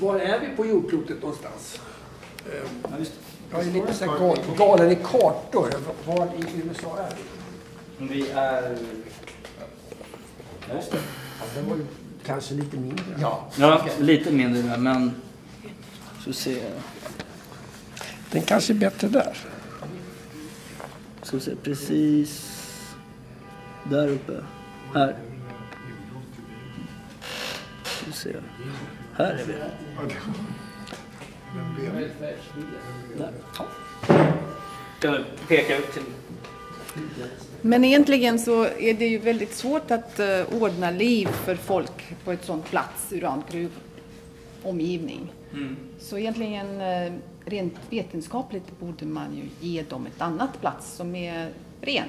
[SPEAKER 8] Var är vi på jordklotet någonstans? Ehm, Jag är lite så gal, galen i kartor. Var i USA är vi?
[SPEAKER 4] Vi är... Ja, just det.
[SPEAKER 8] Ja, den var ju kanske lite mindre.
[SPEAKER 3] Ja.
[SPEAKER 4] Ja, lite mindre men... Så se.
[SPEAKER 8] Den kanske är bättre där.
[SPEAKER 4] Ska se, precis där uppe. Här. Ska se. Här är vi. Där. Peka ut till...
[SPEAKER 2] Men egentligen så är det ju väldigt svårt att eh, ordna liv för folk på ett sånt plats, urangruv omgivning.
[SPEAKER 4] Mm.
[SPEAKER 2] Så egentligen eh, rent vetenskapligt borde man ju ge dem ett annat plats som är ren.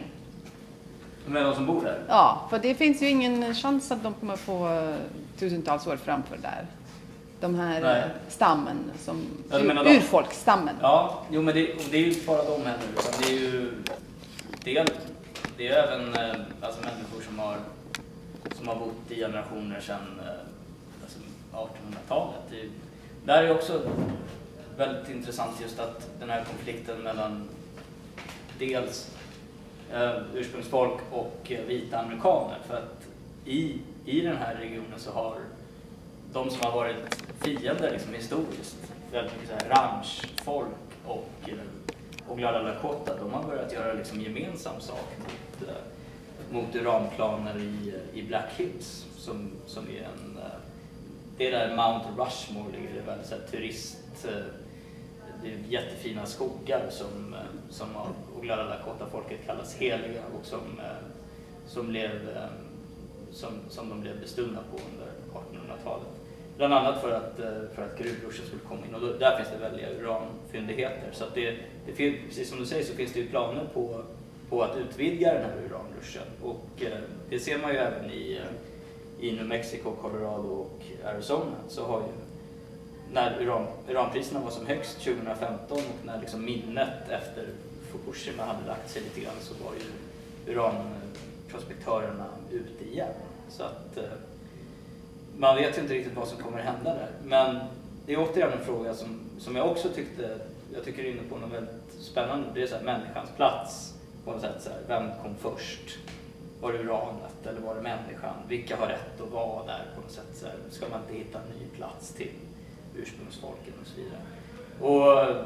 [SPEAKER 4] Med de som bor där?
[SPEAKER 2] Ja, för det finns ju ingen chans att de kommer få eh, tusentals år framför där. De här
[SPEAKER 4] Nej.
[SPEAKER 2] eh, stammen, som,
[SPEAKER 4] Ja,
[SPEAKER 2] ur, urfolksstammen.
[SPEAKER 4] Ja, jo men det, det är ju inte bara de heller utan det är ju det är, det är även eh, alltså människor som har, som har bott i generationer sedan alltså 1800-talet. Det, är- där är också väldigt intressant just att den här konflikten mellan dels Eh, ursprungsfolk och eh, vita amerikaner. För att i, i den här regionen så har de som har varit fiender liksom, historiskt, väldigt mycket så här ranchfolk och, eh, och Glada Lakota, de har börjat göra liksom gemensam sak mot, mot uranplaner i, i Black Hills som, som är en det är där Mount Rushmore ligger, det är väldigt så här turist det är jättefina skogar som, eh, som av Oglala Lakota-folket kallas heliga och som, eh, som, blev, eh, som, som de blev bestulna på under 1800-talet. Bland annat för att, för att gruvruschen skulle komma in och då, där finns det väldiga uranfyndigheter. Så att det, det finns, precis som du säger så finns det ju planer på, på att utvidga den här uranruschen och det ser man ju även i, i New Mexico, Colorado och Arizona så har ju när uran, uranpriserna var som högst 2015 och när liksom minnet efter Fukushima hade lagt sig lite grann så var ju uranprospektörerna ute igen. Så att eh, man vet ju inte riktigt vad som kommer hända där. Men det är återigen en fråga som, som jag också tyckte, jag tycker är inne på något väldigt spännande. Det är så här, människans plats på något sätt. Så här, vem kom först? Var det uranet eller var det människan? Vilka har rätt att vara där på något sätt? Så här, ska man inte hitta en ny plats till ursprungsfolken och så vidare. Och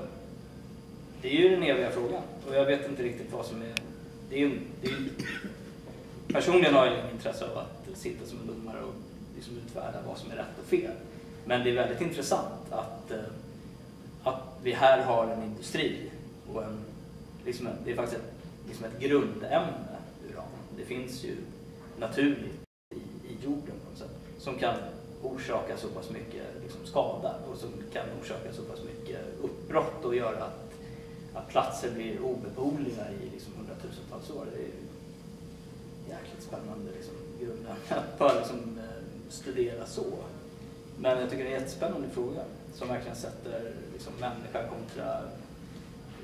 [SPEAKER 4] det är ju den eviga frågan och jag vet inte riktigt vad som är... Det är, det är, personligen har jag inget intresse av att sitta som en domare och liksom utfärda vad som är rätt och fel. Men det är väldigt intressant att, eh, att vi här har en industri och en, liksom en, det är faktiskt ett, liksom ett grundämne, uran. Det finns ju naturligt i, i jorden på något sätt, som kan orsaka så pass mycket liksom, skada och som kan orsaka så pass mycket uppbrott och göra att, att platser blir obeboeliga i liksom, hundratusentals år. Det är jäkligt spännande liksom, grunden att bara liksom, eh, studera så. Men jag tycker det är en jättespännande fråga som verkligen sätter liksom, människa kontra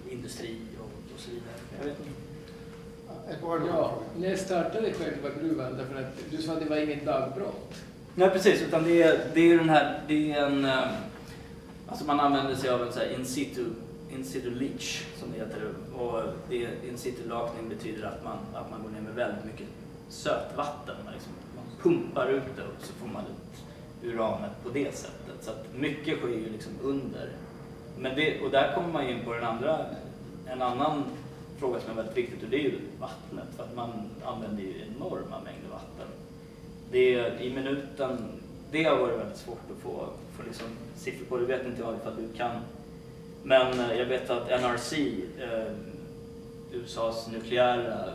[SPEAKER 4] industri och, och så vidare. Jag vet inte.
[SPEAKER 3] Edvard,
[SPEAKER 8] Ja, när startade själva gruvan? Därför att du sa att det var inget dagbrott.
[SPEAKER 4] Nej precis, utan det är, det är den här, det är en, ehm, alltså man använder sig av en så här in situ, in situ leach som det heter. Och det, in situ lakning betyder att man, att man går ner med väldigt mycket sötvatten. Man, liksom, man pumpar ut det och så får man ut uranet på det sättet. Så att mycket sker ju liksom under. Men det, och där kommer man in på den andra, en annan fråga som är väldigt viktig och det är ju vattnet. För att man använder ju enorma mängder vatten. Det är, I minuten, det har varit väldigt svårt att få, få liksom siffror på, det vet inte jag ifall du kan. Men eh, jag vet att NRC, eh, USAs nukleära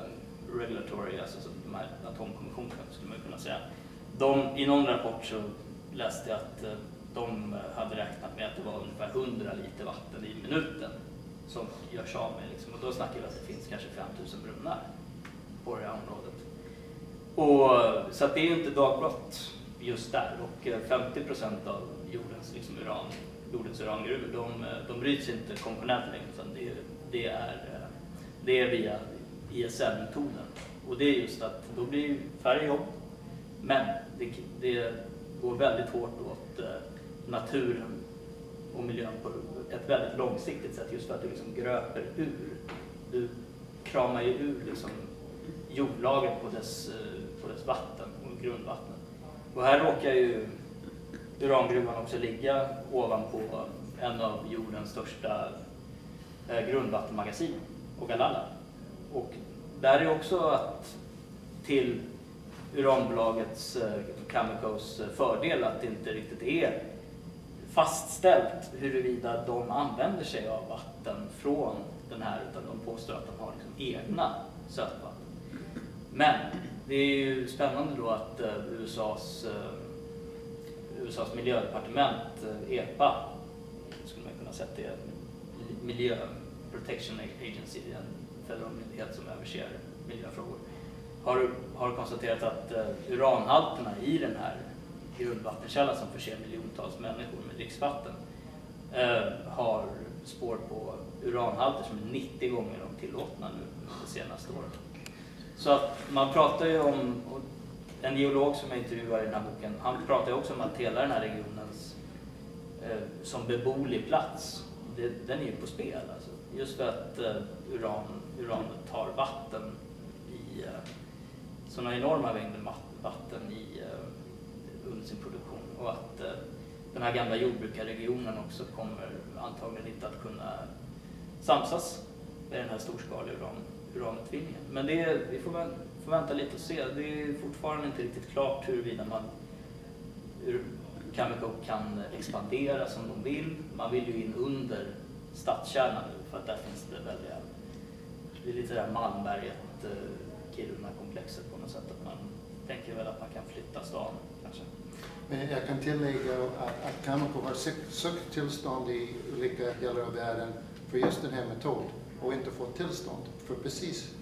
[SPEAKER 4] regulatory, alltså de här atomkommissionen skulle man kunna säga. De, I någon rapport så läste jag att eh, de hade räknat med att det var ungefär 100 liter vatten i minuten som görs av med. Liksom. Och då snackar vi att det finns kanske 5000 brunnar på det här området. Och, så att det är ju inte dagbrott just där. Och eh, 50 procent av jordens, liksom, uran, jordens urangruvor, de, eh, de bryts inte konventionellt längre. Utan det, det, är, eh, det är via ISM-metoden Och det är just att då blir det färre jobb. Men det, det går väldigt hårt åt naturen och miljön på ett väldigt långsiktigt sätt just för att du liksom gröper ur. Du kramar ju ur liksom jordlagret på dess, vatten och grundvatten. Och här råkar ju urangruvan också ligga ovanpå en av jordens största eh, grundvattenmagasin, Ogallala. Och där är också att till uranbolagets eh, Camecos fördel att det inte riktigt är fastställt huruvida de använder sig av vatten från den här, utan de påstår att de har liksom egna sötvatten. Men det är ju spännande då att eh, USAs, eh, USAs miljödepartement, eh, EPA, skulle man kunna säga att det är Miljö Protection Agency, en federal myndighet som överser miljöfrågor, har, har konstaterat att uranhalterna i den här grundvattenkällan som förser miljontals människor med dricksvatten har spår på uranhalter som är 90 gånger de tillåtna nu de senaste åren. Så att man pratar ju om, en geolog som jag intervjuar i den här boken, han pratar ju också om att hela den här regionens eh, som beboelig plats, det, den är ju på spel. Alltså. Just för att eh, uran, uranet tar vatten i eh, sådana enorma mängder vatten i, eh, under sin produktion och att eh, den här gamla jordbrukarregionen också kommer antagligen inte att kunna samsas med den här storskaliga uranen uranutvinningen. Men det, vi får, väl, får vänta lite och se. Det är fortfarande inte riktigt klart huruvida man hur Cameco kan expandera som de vill. Man vill ju in under stadskärnan nu för att där finns det väldiga, det är lite det där Malmberget-Kiruna-komplexet eh, på något sätt. Att man tänker väl att man kan flytta stan kanske.
[SPEAKER 3] Men jag kan tillägga att, att Cameco har sökt tillstånd i olika delar av världen för just den här metoden och inte fått tillstånd för precis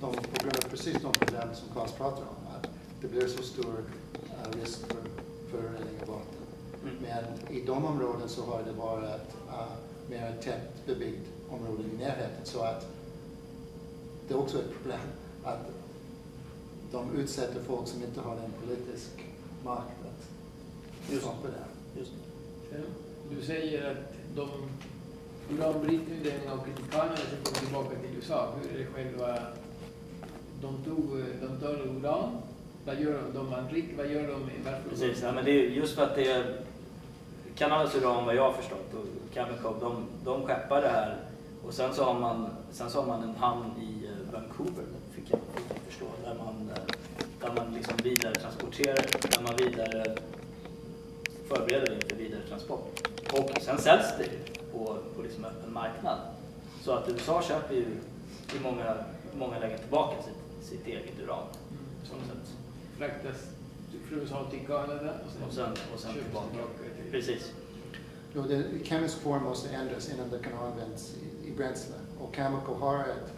[SPEAKER 3] de, på grund av precis de problem som Claes pratar om. Att det blir så stor uh, risk för förorening av vatten. Mm. Men i de områden så har det varit uh, mer tätt bebyggt områden i närheten. Så att det är också ett problem att de utsätter folk som inte har en politisk makt att stoppa det. Just.
[SPEAKER 8] Du säger att de uranbrytningen och Kanada som kom tillbaka till USA, hur är det själva, de tog, de tar uran, vad gör de? De anrik, vad gör de? Varför
[SPEAKER 4] Precis, ja, men det är just för att det är Kanadas uran vad jag har förstått och Cameco, de, de skeppar det här och sen så har man, sen så har man en hamn i eh, Vancouver, fick jag, fick jag förstå, där man, eh, där man liksom vidare transporterar, där man vidare förbereder inför vidare transport. Och sen säljs det på, på liksom öppen marknad. Så att USA köper ju i många, många lägen tillbaka sitt, sitt eget uran.
[SPEAKER 8] Mm. Fraktas från USA till Kanada och
[SPEAKER 4] Och sen, och sen
[SPEAKER 8] köps
[SPEAKER 4] tillbaka.
[SPEAKER 8] till-
[SPEAKER 4] Precis.
[SPEAKER 3] Jo, det kemisk form måste ändras innan det kan användas i, i bränsle. Och Cameco har ett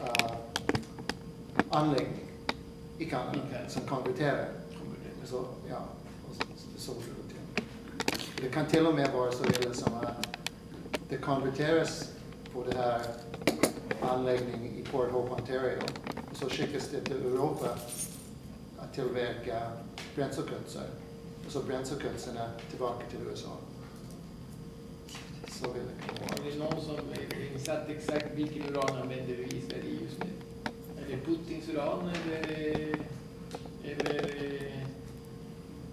[SPEAKER 3] uh, anläggning i Kanada som konverterar. Så, ja, och så, så det till. Det kan till och med vara så illa som att det konverteras på den här anläggningen i Port Hope, Ontario. Och så skickas det till Europa att tillverka bränslekutsar. Och så bränslekutsarna tillbaka till USA. Så vill det kunna vara.
[SPEAKER 8] Är det någon som är insatt exakt vilken uran använder vi i Sverige just nu? Är det Putins uran eller, eller eh,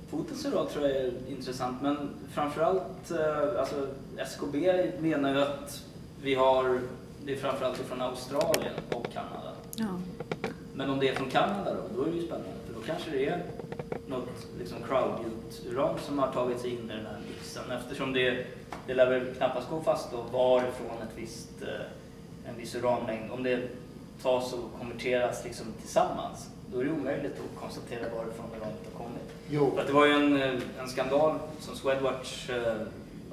[SPEAKER 4] Fotens uran tror jag är intressant, men framförallt, eh, alltså SKB menar ju att vi har, det är framförallt från Australien och Kanada.
[SPEAKER 2] Ja.
[SPEAKER 4] Men om det är från Kanada då, då är det ju spännande, för då kanske det är något liksom crowdgjort-uran som har tagit sig in i den här mixen, eftersom det, det lär väl knappast gå att fastslå varifrån ett visst, eh, en viss uranmängd, om det tas och konverteras liksom tillsammans, då är det omöjligt att konstatera varifrån uranet har kommit.
[SPEAKER 3] Jo,
[SPEAKER 4] För att det var ju en, eh, en skandal som Swedwatch eh,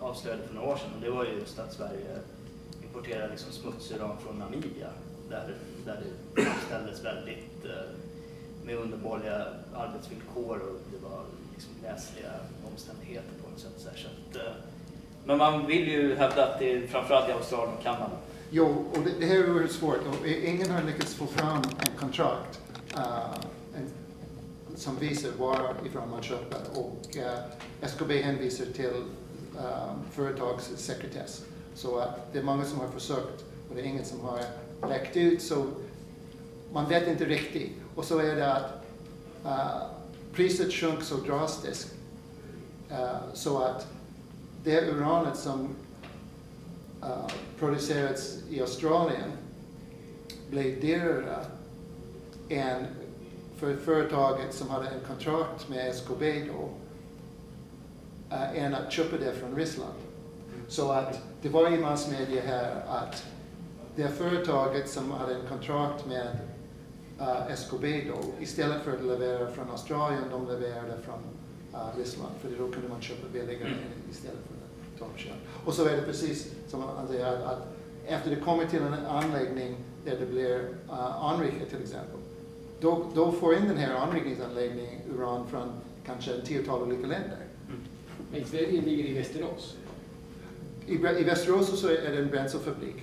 [SPEAKER 4] avslöjade för några år sedan och det var ju just att Sverige importerade liksom smutsuran från Namibia där, där det framställdes väldigt eh, med undermåliga arbetsvillkor och det var liksom gräsliga omständigheter på något sätt. Så att, men man vill ju hävda att det är framförallt i Australien och Kanada.
[SPEAKER 3] jo, och det, det här är svårt. Ingen har lyckats få fram en kontrakt Eh, en, som visar varifrån man köper. Och eh, uh, SKB hänvisar till eh, företagssekretess. Så att det är många som har försökt och det är ingen som har läckt ut. Så man vet inte riktigt. Och så är det att uh, priset sjönk så drastiskt uh, så att det uranet som uh, producerats i Australien blev dyrare än för företaget som hade en kontrakt med SKB då, uh, än att köpa det från Ryssland. Så att det var i massmedia här att det företaget som hade en kontrakt med uh, SKB då, istället för att leverera från Australien, de levererade från uh, Ryssland, för då kunde man köpa billigare istället för att toppköp. Och så är det precis som man säger, att, att efter det kommer till en anläggning där det blir uh, anrikat till exempel, då, då får in den här anrikningsanläggningen uran från kanske en tiotal olika länder.
[SPEAKER 8] Men Sverige ligger i Västerås
[SPEAKER 3] I, I Västerås så är det en bränslefabrik.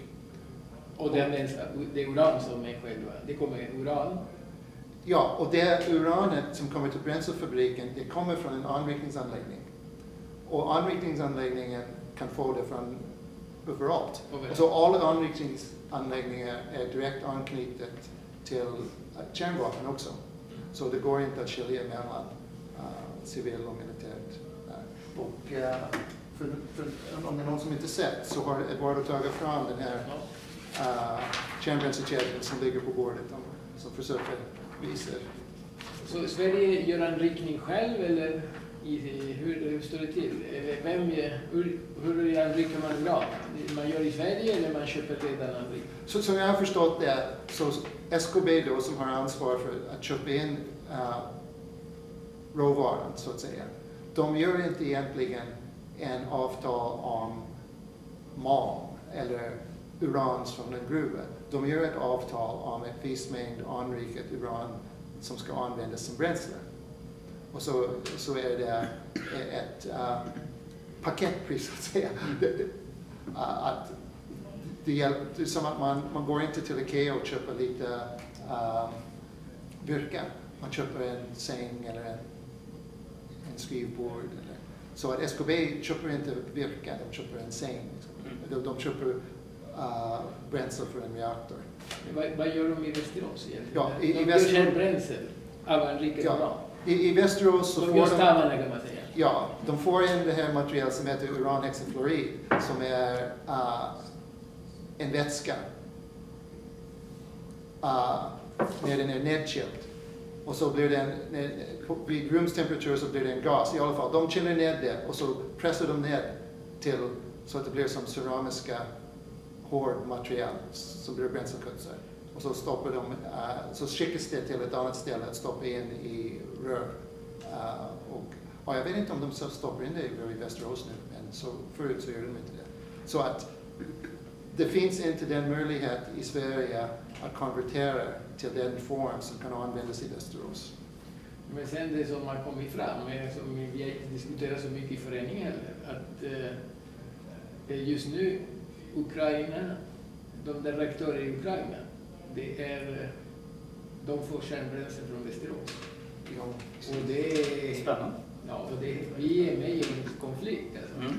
[SPEAKER 8] och det används det är uran som är själva, det kommer uran
[SPEAKER 3] Ja, och det uranet som kommer till bränslefabriken, det kommer från en anrikningsanläggning. Och anrikningsanläggningen kan få det från överallt. Så alla anrikningsanläggningar är direkt anknutet till kärnvapen också. Så det går inte att skilja mellan uh, civil och militärt. Uh, Och uh, för, för, om det är någon som inte sett så har Eduardo tagit fram den här uh, kärnbränslekedjan som ligger på bordet och som försöker visa.
[SPEAKER 8] Så Sverige gör en riktning själv eller i, hur, hur står det till? Eh, vem, gör- hur, hur anrikar man uran? Man gör i Sverige eller man köper redan anrikat?
[SPEAKER 3] Så som jag har förstått det, så SKB då som har ansvar för att köpa in uh, råvaran så att säga, de gör inte egentligen en avtal om malm eller uran från en gruva. De gör ett avtal om ett viss mängd anrikat uran som ska användas som bränsle. Och så, så är det ett uh, paketpris så att säga. Det- uh, att det, hjälp, det är som att man, man går inte till Ikea och köper lite uh, virke. Man köper en säng eller en, en skrivbord. Eller. Så att SKB köper inte virke, de köper en säng. Liksom. De, de köper uh, bränsle för en reaktor.
[SPEAKER 8] Vad, vad gör de i Västerås egentligen?
[SPEAKER 3] Ja, i- i
[SPEAKER 8] de gör
[SPEAKER 3] Västerås-
[SPEAKER 8] kärnbränsle av anrikat
[SPEAKER 3] Ja. I, I Västerås så
[SPEAKER 8] De
[SPEAKER 3] får de... Ja, de får in det här materialet som heter uranhexafluorid som är uh, en vätska. Uh, när den är nedkyld. Och så blir den, vid rumstemperatur så blir det en gas. I alla fall, de kyler ner det och så pressar de ner till så att det blir som ceramiska hård material som blir bränslekutsar. Och så stoppar de, uh, så skickas det till ett annat ställe att stoppa in i rör. Uh, eh, och, och jag vet inte om de stoppar in det i Västerås nu, men så, förut så gjorde de inte det. Så att det finns inte den möjlighet i Sverige att konvertera till den form som kan användas i Västerås.
[SPEAKER 8] Men sen det som har kommit fram, eh, som vi inte diskuterar så mycket i föreningen heller, att eh, just nu Ukraina, de där rektorerna i Ukraina, det är, eh, de får kärnbränsle från Västerås. Och det är...
[SPEAKER 4] Spännande.
[SPEAKER 8] Ja, och det, vi är med i en konflikt alltså.
[SPEAKER 4] Mm.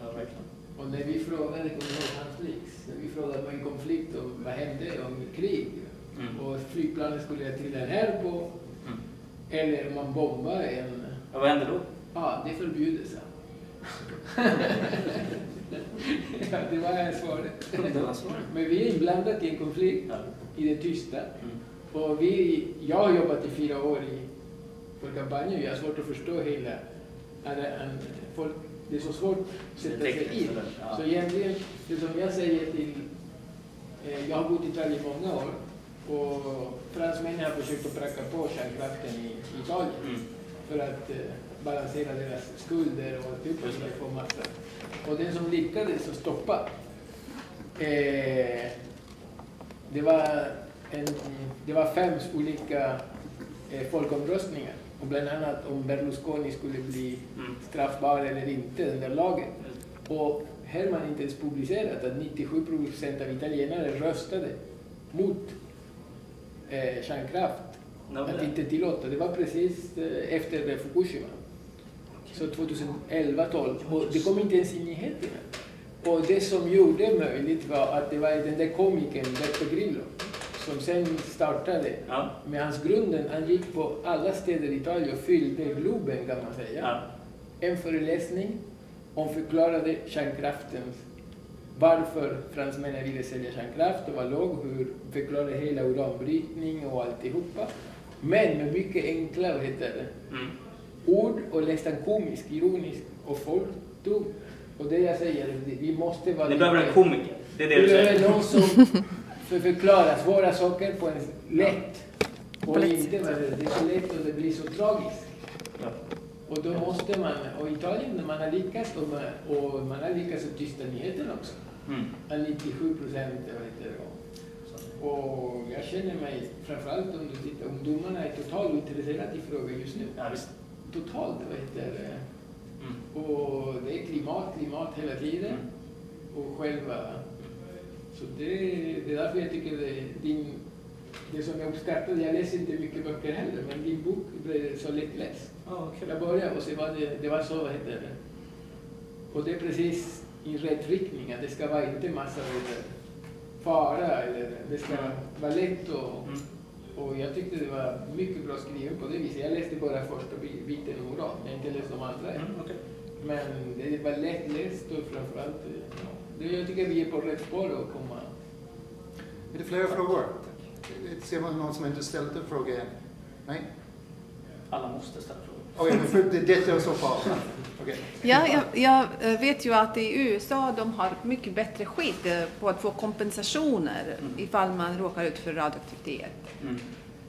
[SPEAKER 4] Ja, verkligen.
[SPEAKER 8] Och när vi frågade, Blix, när vi frågade om en konflikt och vad hände om krig
[SPEAKER 4] Mm.
[SPEAKER 8] och flygplanet skulle till en här på
[SPEAKER 4] Mm.
[SPEAKER 8] eller man bombar en,
[SPEAKER 4] Ja, vad händer då?
[SPEAKER 8] ja det förbjuds. ja, det var svaret.
[SPEAKER 4] Det var svaret.
[SPEAKER 8] Men vi är inblandade i en konflikt
[SPEAKER 4] Ja.
[SPEAKER 8] i det tysta.
[SPEAKER 4] Mm.
[SPEAKER 8] Och vi, jag har jobbat i fyra år i, för kampanjen. Jag har svårt att förstå hela... Att, en, folk, det är så svårt att sätta sig in.
[SPEAKER 4] Ja.
[SPEAKER 8] Så egentligen, det som jag säger till... Eh, jag har bott i Italien i många år. Och fransmännen har försökt att pracka på kärnkraften i, Italien.
[SPEAKER 4] Mm.
[SPEAKER 8] För att eh, balansera deras skulder och de får massa. Och den som lyckades att stoppa eh, det var, en, det var fem olika eh, folkomröstningar. Och bland annat om Berlusconi skulle bli
[SPEAKER 4] Mm.
[SPEAKER 8] straffbar eller inte, den där lagen. Och här har man inte ens publicerat att 97 procent av italienare röstade mot eh, kärnkraft. Att
[SPEAKER 4] det-
[SPEAKER 8] inte tillåta. Det var precis eh, efter Fukushima. Så 2011-12. Och det kom inte ens i nyheterna. Och det som gjorde möjligt var att det var den där komikern Beppe Grillo som sen startade
[SPEAKER 4] Ja.
[SPEAKER 8] med hans grunden. Han gick på alla städer i Italien och fyllde Globen kan man säga.
[SPEAKER 4] Ja.
[SPEAKER 8] En föreläsning om förklarade kärnkraftens varför fransmännen ville sälja kärnkraft och var låg, hur förklarade hela uranbrytning och alltihopa. Men med mycket enkla vad heter det,
[SPEAKER 4] Mm.
[SPEAKER 8] ord och nästan komisk, ironisk och folk tog. Och det jag säger, vi måste vara
[SPEAKER 4] Ni behöver en komiker. Det är det du säger.
[SPEAKER 8] någon som för förklarar svåra saker på en lätt och inte det är så lätt och det blir så tragiskt.
[SPEAKER 4] Ja.
[SPEAKER 8] Och då måste man, och Italien man har lyckats och man, och man har lyckats att tysta nyheterna också.
[SPEAKER 4] Mm.
[SPEAKER 8] Att 97 procent, vad heter det, och jag känner mig, framförallt om du tittar, ungdomarna är totalt ointresserade i frågor just nu.
[SPEAKER 4] Ja, visst.
[SPEAKER 8] Totalt, vad heter det,
[SPEAKER 4] Mm.
[SPEAKER 8] och det är klimat, klimat hela tiden.
[SPEAKER 4] Mm.
[SPEAKER 8] Och själva, så det, det är därför jag tycker det, din, det som jag uppskattade, jag läser inte mycket böcker heller, men din bok blev så lättläst.
[SPEAKER 4] Ja, kul.
[SPEAKER 8] Jag började och så var det, det var så, vad heter det, och det är precis i rätt riktning, att det ska vara inte massa det, fara, eller det ska vara lätt och,
[SPEAKER 4] Mm.
[SPEAKER 8] och jag tyckte det var mycket bra skrivet på det viset. Jag läste bara första bi- biten om uran, jag har inte läst de andra.
[SPEAKER 4] Mm, okej.
[SPEAKER 8] Men det var lättläst och framförallt, ja, det, jag tycker vi är på rätt spår att komma.
[SPEAKER 3] Är det flera frågor? Ser man någon som inte ställt en fråga än? Nej?
[SPEAKER 4] Alla måste ställa frågor.
[SPEAKER 3] Okej, men för det, det är så. Okej.
[SPEAKER 2] Ja, jag, jag eh, vet ju att i USA de har mycket bättre skydd eh, på att få kompensationer
[SPEAKER 4] Mm.
[SPEAKER 2] ifall man råkar ut för radioaktivitet.
[SPEAKER 4] Mm.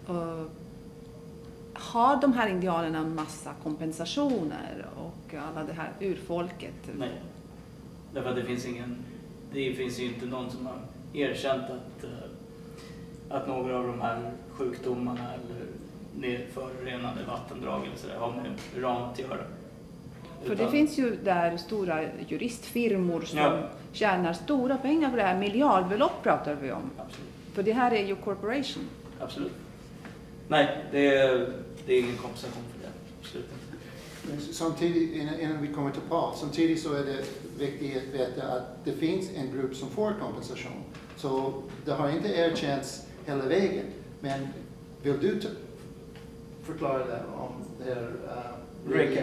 [SPEAKER 2] Och har de här indianerna en massa kompensationer och alla det här urfolket?
[SPEAKER 4] Nej. Därför att det finns ingen... Det finns ju inte någon som har erkänt att, eh, att några av de här sjukdomarna eller ner- förorenade vattendrag eller sådär har med uran att göra.
[SPEAKER 2] För det finns ju där stora juristfirmor som
[SPEAKER 4] Ja.
[SPEAKER 2] tjänar stora pengar på det här. Miljardbelopp pratar vi om.
[SPEAKER 4] Absolut.
[SPEAKER 2] För det här är ju corporation.
[SPEAKER 4] Absolut. Nej, det är, det är ingen kompensation för det. Absolut inte.
[SPEAKER 3] Men Samtidigt, innan, innan vi kommer till Paul, samtidigt så är det viktigt att veta att det finns en grupp som får kompensation. Så det har inte erkänts hela vägen. Men vill du förklara det om det här... Uh,
[SPEAKER 4] RECA.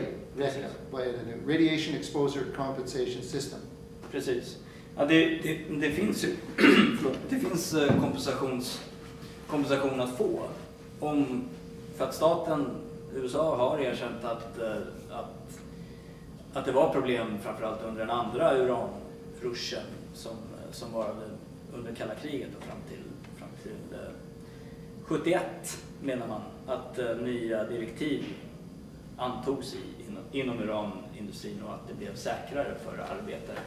[SPEAKER 3] Vad är det nu? Radiation Exposure Compensation System.
[SPEAKER 4] Precis. Ja, det, det, det finns ju det finns eh, kompensations, kompensation att få. Om, för att staten, USA, har erkänt att, eh, att, att det var problem framförallt under den andra uranruschen som, eh, som varade under kalla kriget och fram till, fram till eh, 71 menar man att eh, nya direktiv antogs i, inom, inom uranindustrin och att det blev säkrare för arbetare.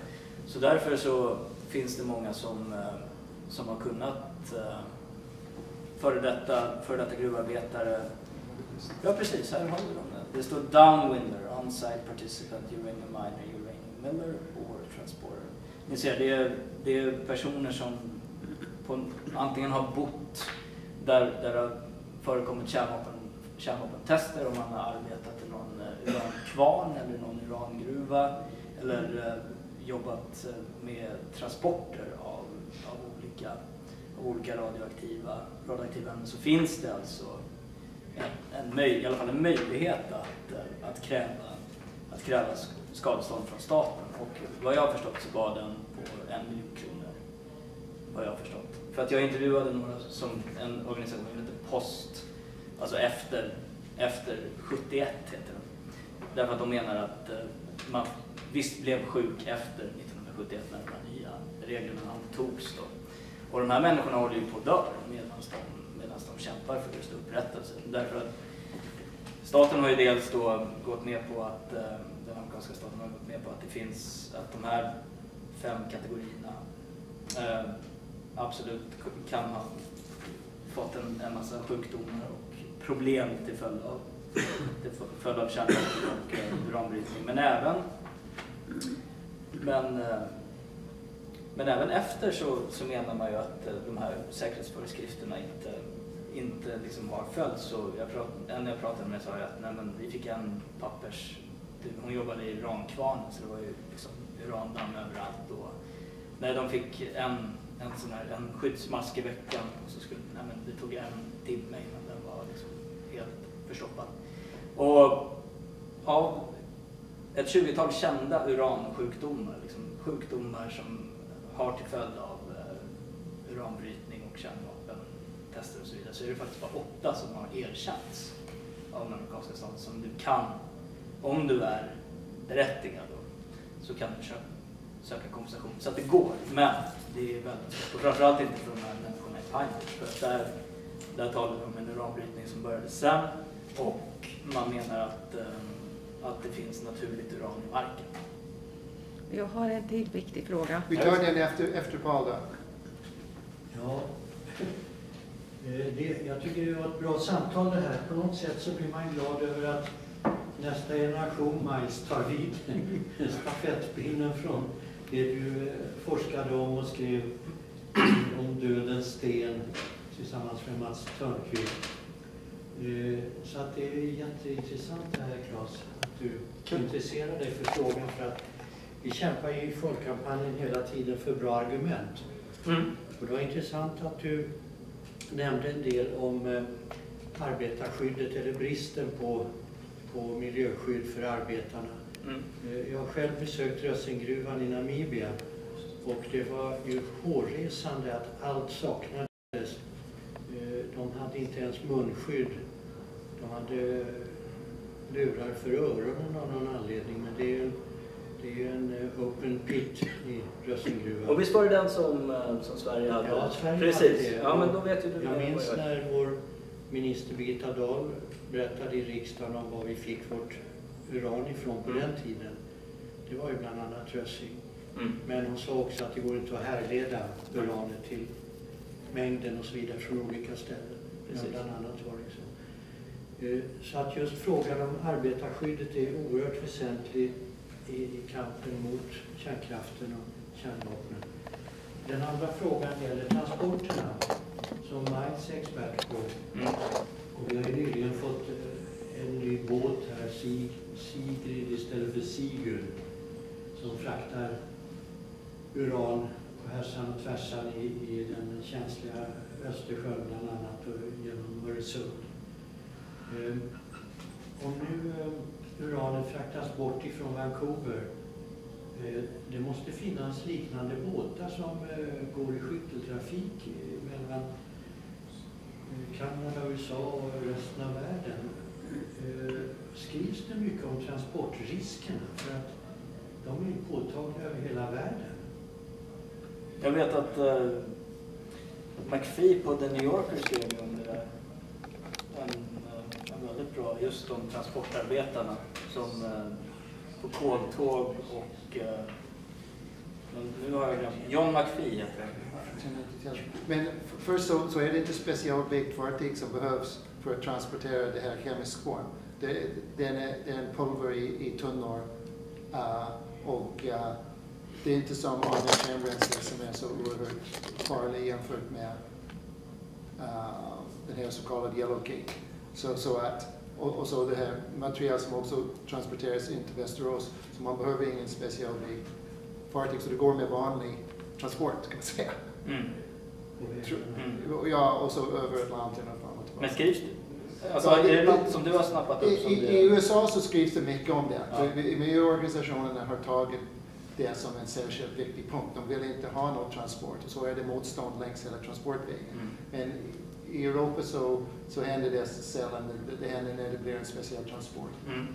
[SPEAKER 4] Så därför så finns det många som, eh, som har kunnat eh, före detta, före detta gruvarbetare Ja precis, här har vi dem. Det står downwinder, on-site participant, uranium miner, uranium miller. Ni ser, det är, det är personer som på, antingen har bott där, där det har förekommit kärnvapen, kärnvapentester och man har arbetat i någon eh, urankvarn eller någon urangruva eller eh, jobbat eh, med transporter av, av, olika, av olika radioaktiva, radioaktiva ämnen så finns det alltså en, en möj, i alla fall en möjlighet att, eh, att, kräva, att kräva skadestånd från staten. Och vad jag har förstått så var den på en miljon kronor. Vad jag har förstått. För att jag intervjuade några som en organisation som heter Post, alltså efter, efter 71 heter den. Därför att de menar att eh, man visst blev sjuk efter 1971 när de här nya reglerna antogs då. Och de här människorna håller ju på att dö medan de, de kämpar för just upprättelse. Därför att staten har ju dels då gått med på att, eh, den amerikanska staten har gått med på att det finns, att de här fem kategorierna eh, absolut kan ha fått en, en massa sjukdomar och problem till följd av, till följd av kärnvapen och eh, uranbrytning. Men även, men, eh, men även efter så, så menar man ju att eh, de här säkerhetsföreskrifterna inte, inte liksom har följts. Så jag prat, en jag pratade med sa att nej, men vi fick en pappers... Hon jobbade i urankvarnen så det var ju liksom urandamm överallt. Och, nej, de fick en en, sån här, en skyddsmask i veckan och så skulle, nej, men det tog en timme innan den var liksom helt förstoppad. Och av ett 20-tal kända uransjukdomar, liksom sjukdomar som har till följd av eh, uranbrytning och kärnvapentester och så vidare, så är det faktiskt bara åtta som har erkänts av den amerikanska staten som du kan, om du är berättigad, då, så kan du köpa söka kompensation. Så att det går, men det är väldigt svårt. Och framförallt inte för de här människorna i Pine för att där, där talar vi om en uranbrytning som började sen och man menar att, eh, att det finns naturligt uran i marken.
[SPEAKER 2] Jag har en till viktig fråga.
[SPEAKER 3] Vi tar den efter, efter Paul då.
[SPEAKER 6] Ja, eh, det, jag tycker det var ett bra samtal det här. På något sätt så blir man glad över att nästa generation Miles tar vid stafettpinnen från det du eh, forskade om och skrev om Dödens sten tillsammans med Mats Törnqvist. Eh, så att det är jätteintressant det här Claes, att du intresserar dig för frågan för att vi kämpar ju i folkkampanjen hela tiden för bra argument. Mm. Och det var intressant att du nämnde en del om eh, arbetarskyddet eller bristen på, på miljöskydd för arbetarna. Mm. Jag har själv besökt Rössinggruvan i Namibia och det var ju hårresande att allt saknades. Eh, de hade inte ens munskydd. De hade lurar för öronen av någon anledning. Men det är, det är en eh, open pit i Rössinggruvan.
[SPEAKER 4] Och visst var det den som, eh, som Sverige hade?
[SPEAKER 6] Ja, Sverige
[SPEAKER 4] Precis.
[SPEAKER 6] hade det.
[SPEAKER 4] Ja, men då vet ju du
[SPEAKER 6] jag minns när vår minister Birgitta Dahl berättade i riksdagen om var vi fick vårt uran ifrån på mm. den tiden, det var ju bland annat Rössing. Mm. Men hon sa också att det går inte att härleda uranet till mängden och så vidare från olika ställen. Precis. bland annat var det så. Eh, så att just frågan om arbetarskyddet är oerhört väsentlig i, i kampen mot kärnkraften och kärnvapnen. Den andra frågan gäller transporterna, som Mites expert på. Mm. Och vi har ju nyligen fått eh, en ny båt här, Sig Sigrid istället för Sigurd som fraktar uran på härsan och tvärsan i, i den känsliga Östersjön bland annat och genom Öresund. Eh, om nu eh, uranet fraktas bort ifrån Vancouver eh, det måste finnas liknande båtar som eh, går i skytteltrafik eh, mellan Kanada, USA och resten av världen. Eh, skrivs det mycket om transportriskerna för att de är påtagliga över hela världen.
[SPEAKER 4] Jag vet att uh, McPhee på The New Yorker skrev om det där. En, eh, en väldigt bra. Just om transportarbetarna som uh, på koltåg och uh, nu har jag glömt. John McPhee heter
[SPEAKER 3] men först så, så är det inte specialbyggt fartyg som behövs för att transportera det här kemisk spår. Det, det, är, det är en pulver i, i tunnor uh, och uh, det är inte som andra kärnbränsle som är så oerhört farlig jämfört med uh, den här så kallade yellow cake. Så, så att, och, och, så det här material som också transporteras in till Västerås, så man behöver ingen specialbyggt fartyg, så det går med vanlig transport kan man säga. Mm. Mm. Ja, och så över Atlanten och fram och tillbaka.
[SPEAKER 4] Men skrivs det? Alltså, ja, är det något som du har snappat upp? I,
[SPEAKER 3] i, i USA så skrivs det mycket om det. Ja. Miljöorganisationerna har tagit det som en särskilt viktig punkt. De vill inte ha någon transport och så är det motstånd längs hela transportvägen. Mm. Men i Europa så, så händer det sällan, det, det händer när det blir en speciell transport. Mm.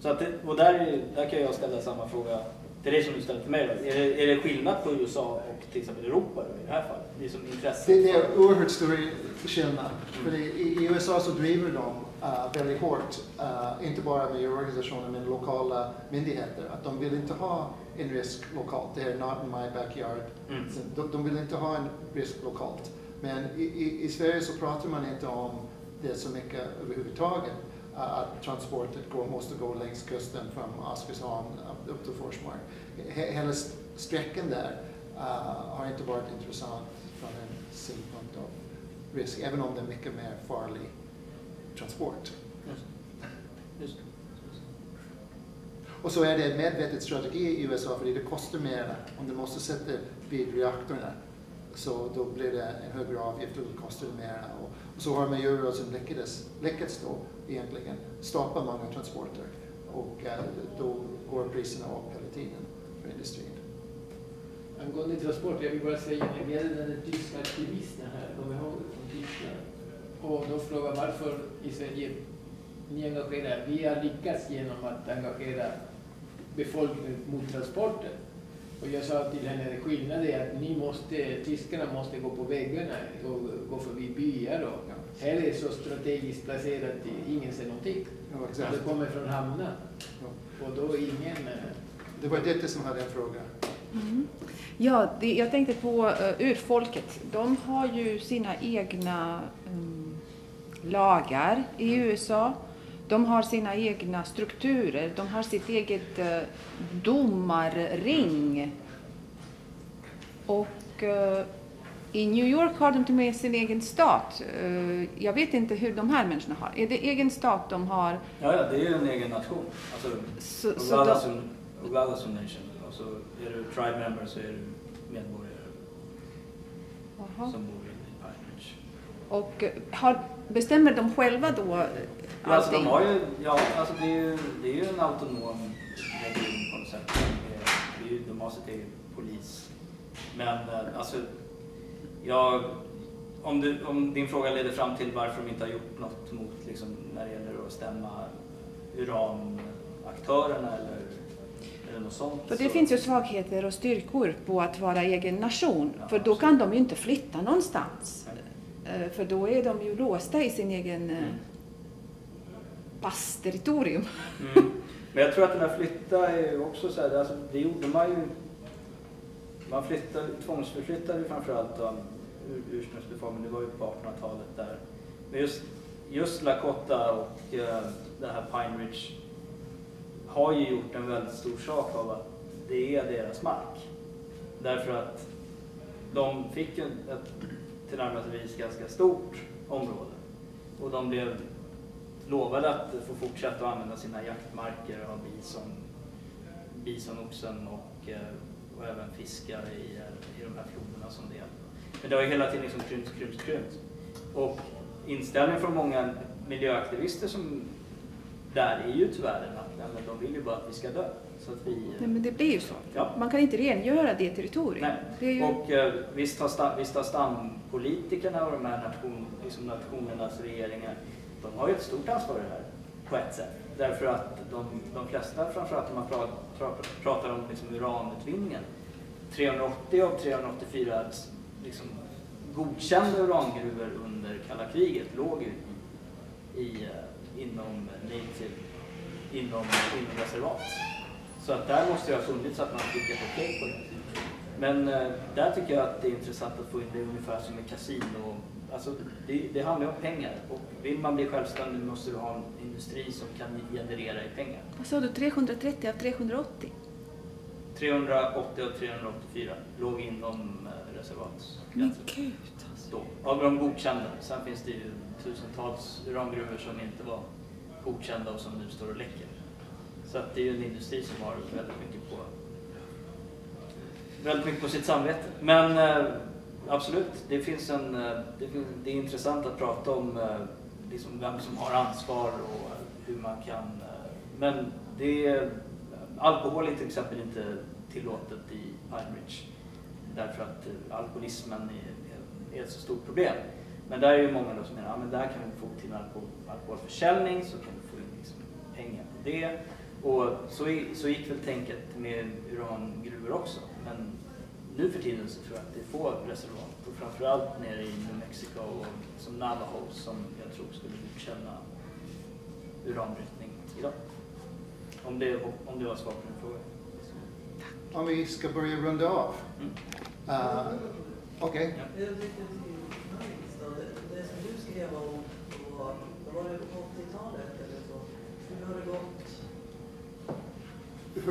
[SPEAKER 4] Så att det, och där, där kan jag ställa samma fråga till dig som du ställer till mig. Då. Är, det, är det skillnad på USA och till exempel Europa då, i det här fallet? Det är, som intresse
[SPEAKER 3] det, det är oerhört stor skillnad. Mm. För i, i, USA så driver de uh, väldigt hårt, uh, inte bara miljöorganisationer men lokala myndigheter, att de vill inte ha en risk lokalt. Det är not in my backyard. Mm. De, de, vill inte ha en risk lokalt. Men i, i, i Sverige så pratar man inte om det så mycket överhuvudtaget att transporten går, måste gå längs kusten från Askershamn upp till Forsmark. Hela sträckan där uh, har inte varit intressant från en synpunkt av risk, även om det är mycket mer farlig transport. Just. Just. Och så är det en medveten strategi i USA, för det kostar mer om du måste sätta vid reaktorerna. Så då blir det en högre avgift och då kostar det mer. Och, och så har miljörörelsen lyckats, lyckats då egentligen stoppa många transporter och eh, då går priserna upp hela tiden för industrin.
[SPEAKER 8] Angående transport, jag vill bara säga, när vi hade den tyska aktivisten här, kommer ihåg från Tyskland, och de frågar varför i Sverige ni engagerar, vi har lyckats genom att engagera befolkningen mot transporter. Och jag sa till henne att skillnaden är att ni måste, tyskarna måste gå på väggarna och gå förbi byar. Och, ja. Här är det så strategiskt placerat, ingen ser någonting. Ja, det kommer från hamnar. Ja. Och då ingen... Eh,
[SPEAKER 3] det var detta som hade en fråga.
[SPEAKER 2] Mm. Ja, det, jag tänkte på uh, urfolket. De har ju sina egna um, lagar i USA. De har sina egna strukturer, de har sitt eget eh, domarring. Och eh, i New York har de till och med sin egen stat. Eh, jag vet inte hur de här människorna har. Är det egen stat de har?
[SPEAKER 4] Ja, ja det är ju en egen nation. Alltså, så, så Nation. Och så är du tribe member så är du medborgare Aha. som bor i Pine Ridge.
[SPEAKER 2] Och eh, har, bestämmer de själva då
[SPEAKER 4] Ja, alltså, de har ju, ja, alltså det, är ju, det är ju en autonom region på något sätt. Det är ju, de har sitt eget polis. Men eh, alltså, jag, om, du, om din fråga leder fram till varför de inte har gjort något mot, liksom, när det gäller att stämma uranaktörerna eller, sånt.
[SPEAKER 2] För det så. finns ju svagheter och styrkor på att vara egen nation. Ja, för då kan de ju inte flytta någonstans. Nej. För då är de ju låsta i sin egen mm passterritorium. Mm.
[SPEAKER 4] Men jag tror att den här flytta är också så här, alltså, det gjorde man ju, man flyttade, tvångsförflyttade framförallt då, ur, ursprungsbefolkningen, det var ju på 1800-talet där. Men just, just Lakota och uh, det här Pine Ridge har ju gjort en väldigt stor sak av att det är deras mark. Därför att de fick ett tillnärmelsevis ganska stort område och de blev lovade att få fortsätta att använda sina jaktmarker och ha bison, bisonoxen och, eh, och även fiska i, i de här floderna som det är. Men det har ju hela tiden liksom krympt, krympt, krympt. Och inställningen från många miljöaktivister som där är ju tyvärr att de vill ju bara att vi ska dö. Så att vi,
[SPEAKER 2] Nej, men det blir ju så. Ja. Man kan inte rengöra det territoriet.
[SPEAKER 4] Det ju... Och eh, visst, har visst har stampolitikerna och de här nation, liksom nationernas regeringar de har ju ett stort ansvar i det här på ett sätt. Därför att de, de flesta, framförallt när man pratar, pratar om liksom uranutvinningen, 380 av 384 liksom, godkända urangruvor under kalla kriget låg ju i, i, inom native, inom, inom reservat. Så att där måste det ha funnits att man fick ett okej på det. Men eh, där tycker jag att det är intressant att få in det ungefär som en kasino. Alltså, det, det handlar om pengar och vill man bli självständig måste du ha en industri som kan generera i pengar.
[SPEAKER 2] Vad sa du, 330 av 380?
[SPEAKER 4] 380 och 384 låg inom eh, reservatsgränsen.
[SPEAKER 2] Men gud
[SPEAKER 4] Då. Av de godkända. Sen finns det ju tusentals urangruvor som inte var godkända och som nu står och läcker. Så att det är ju en industri som har väldigt mycket på, väldigt mycket på sitt samvete. Men eh, absolut, det, finns en, eh, det, finns, det är intressant att prata om eh, liksom vem som har ansvar och hur man kan... Eh, men det är, alkohol är till exempel inte tillåtet i Pine Ridge därför att alkoholismen är, är, ett så stort problem. Men där är ju många då som menar att ja, men där kan vi få till alkohol, alkoholförsäljning så kan vi få in liksom pengar på det. Och så, så gick väl tänket med urangruvor också. Men nu för tiden så tror jag att det är få reservat och framförallt nere i New Mexico och som Navajo som jag tror skulle godkänna uranbrytning idag. Om det, om det var svar på din fråga.
[SPEAKER 3] Om vi ska börja runda av.
[SPEAKER 4] Mm.
[SPEAKER 3] Uh, Okej,
[SPEAKER 4] Ja.
[SPEAKER 1] Jag tycker det som du skrev om på, var det på 80-talet eller så? Hur har det gått?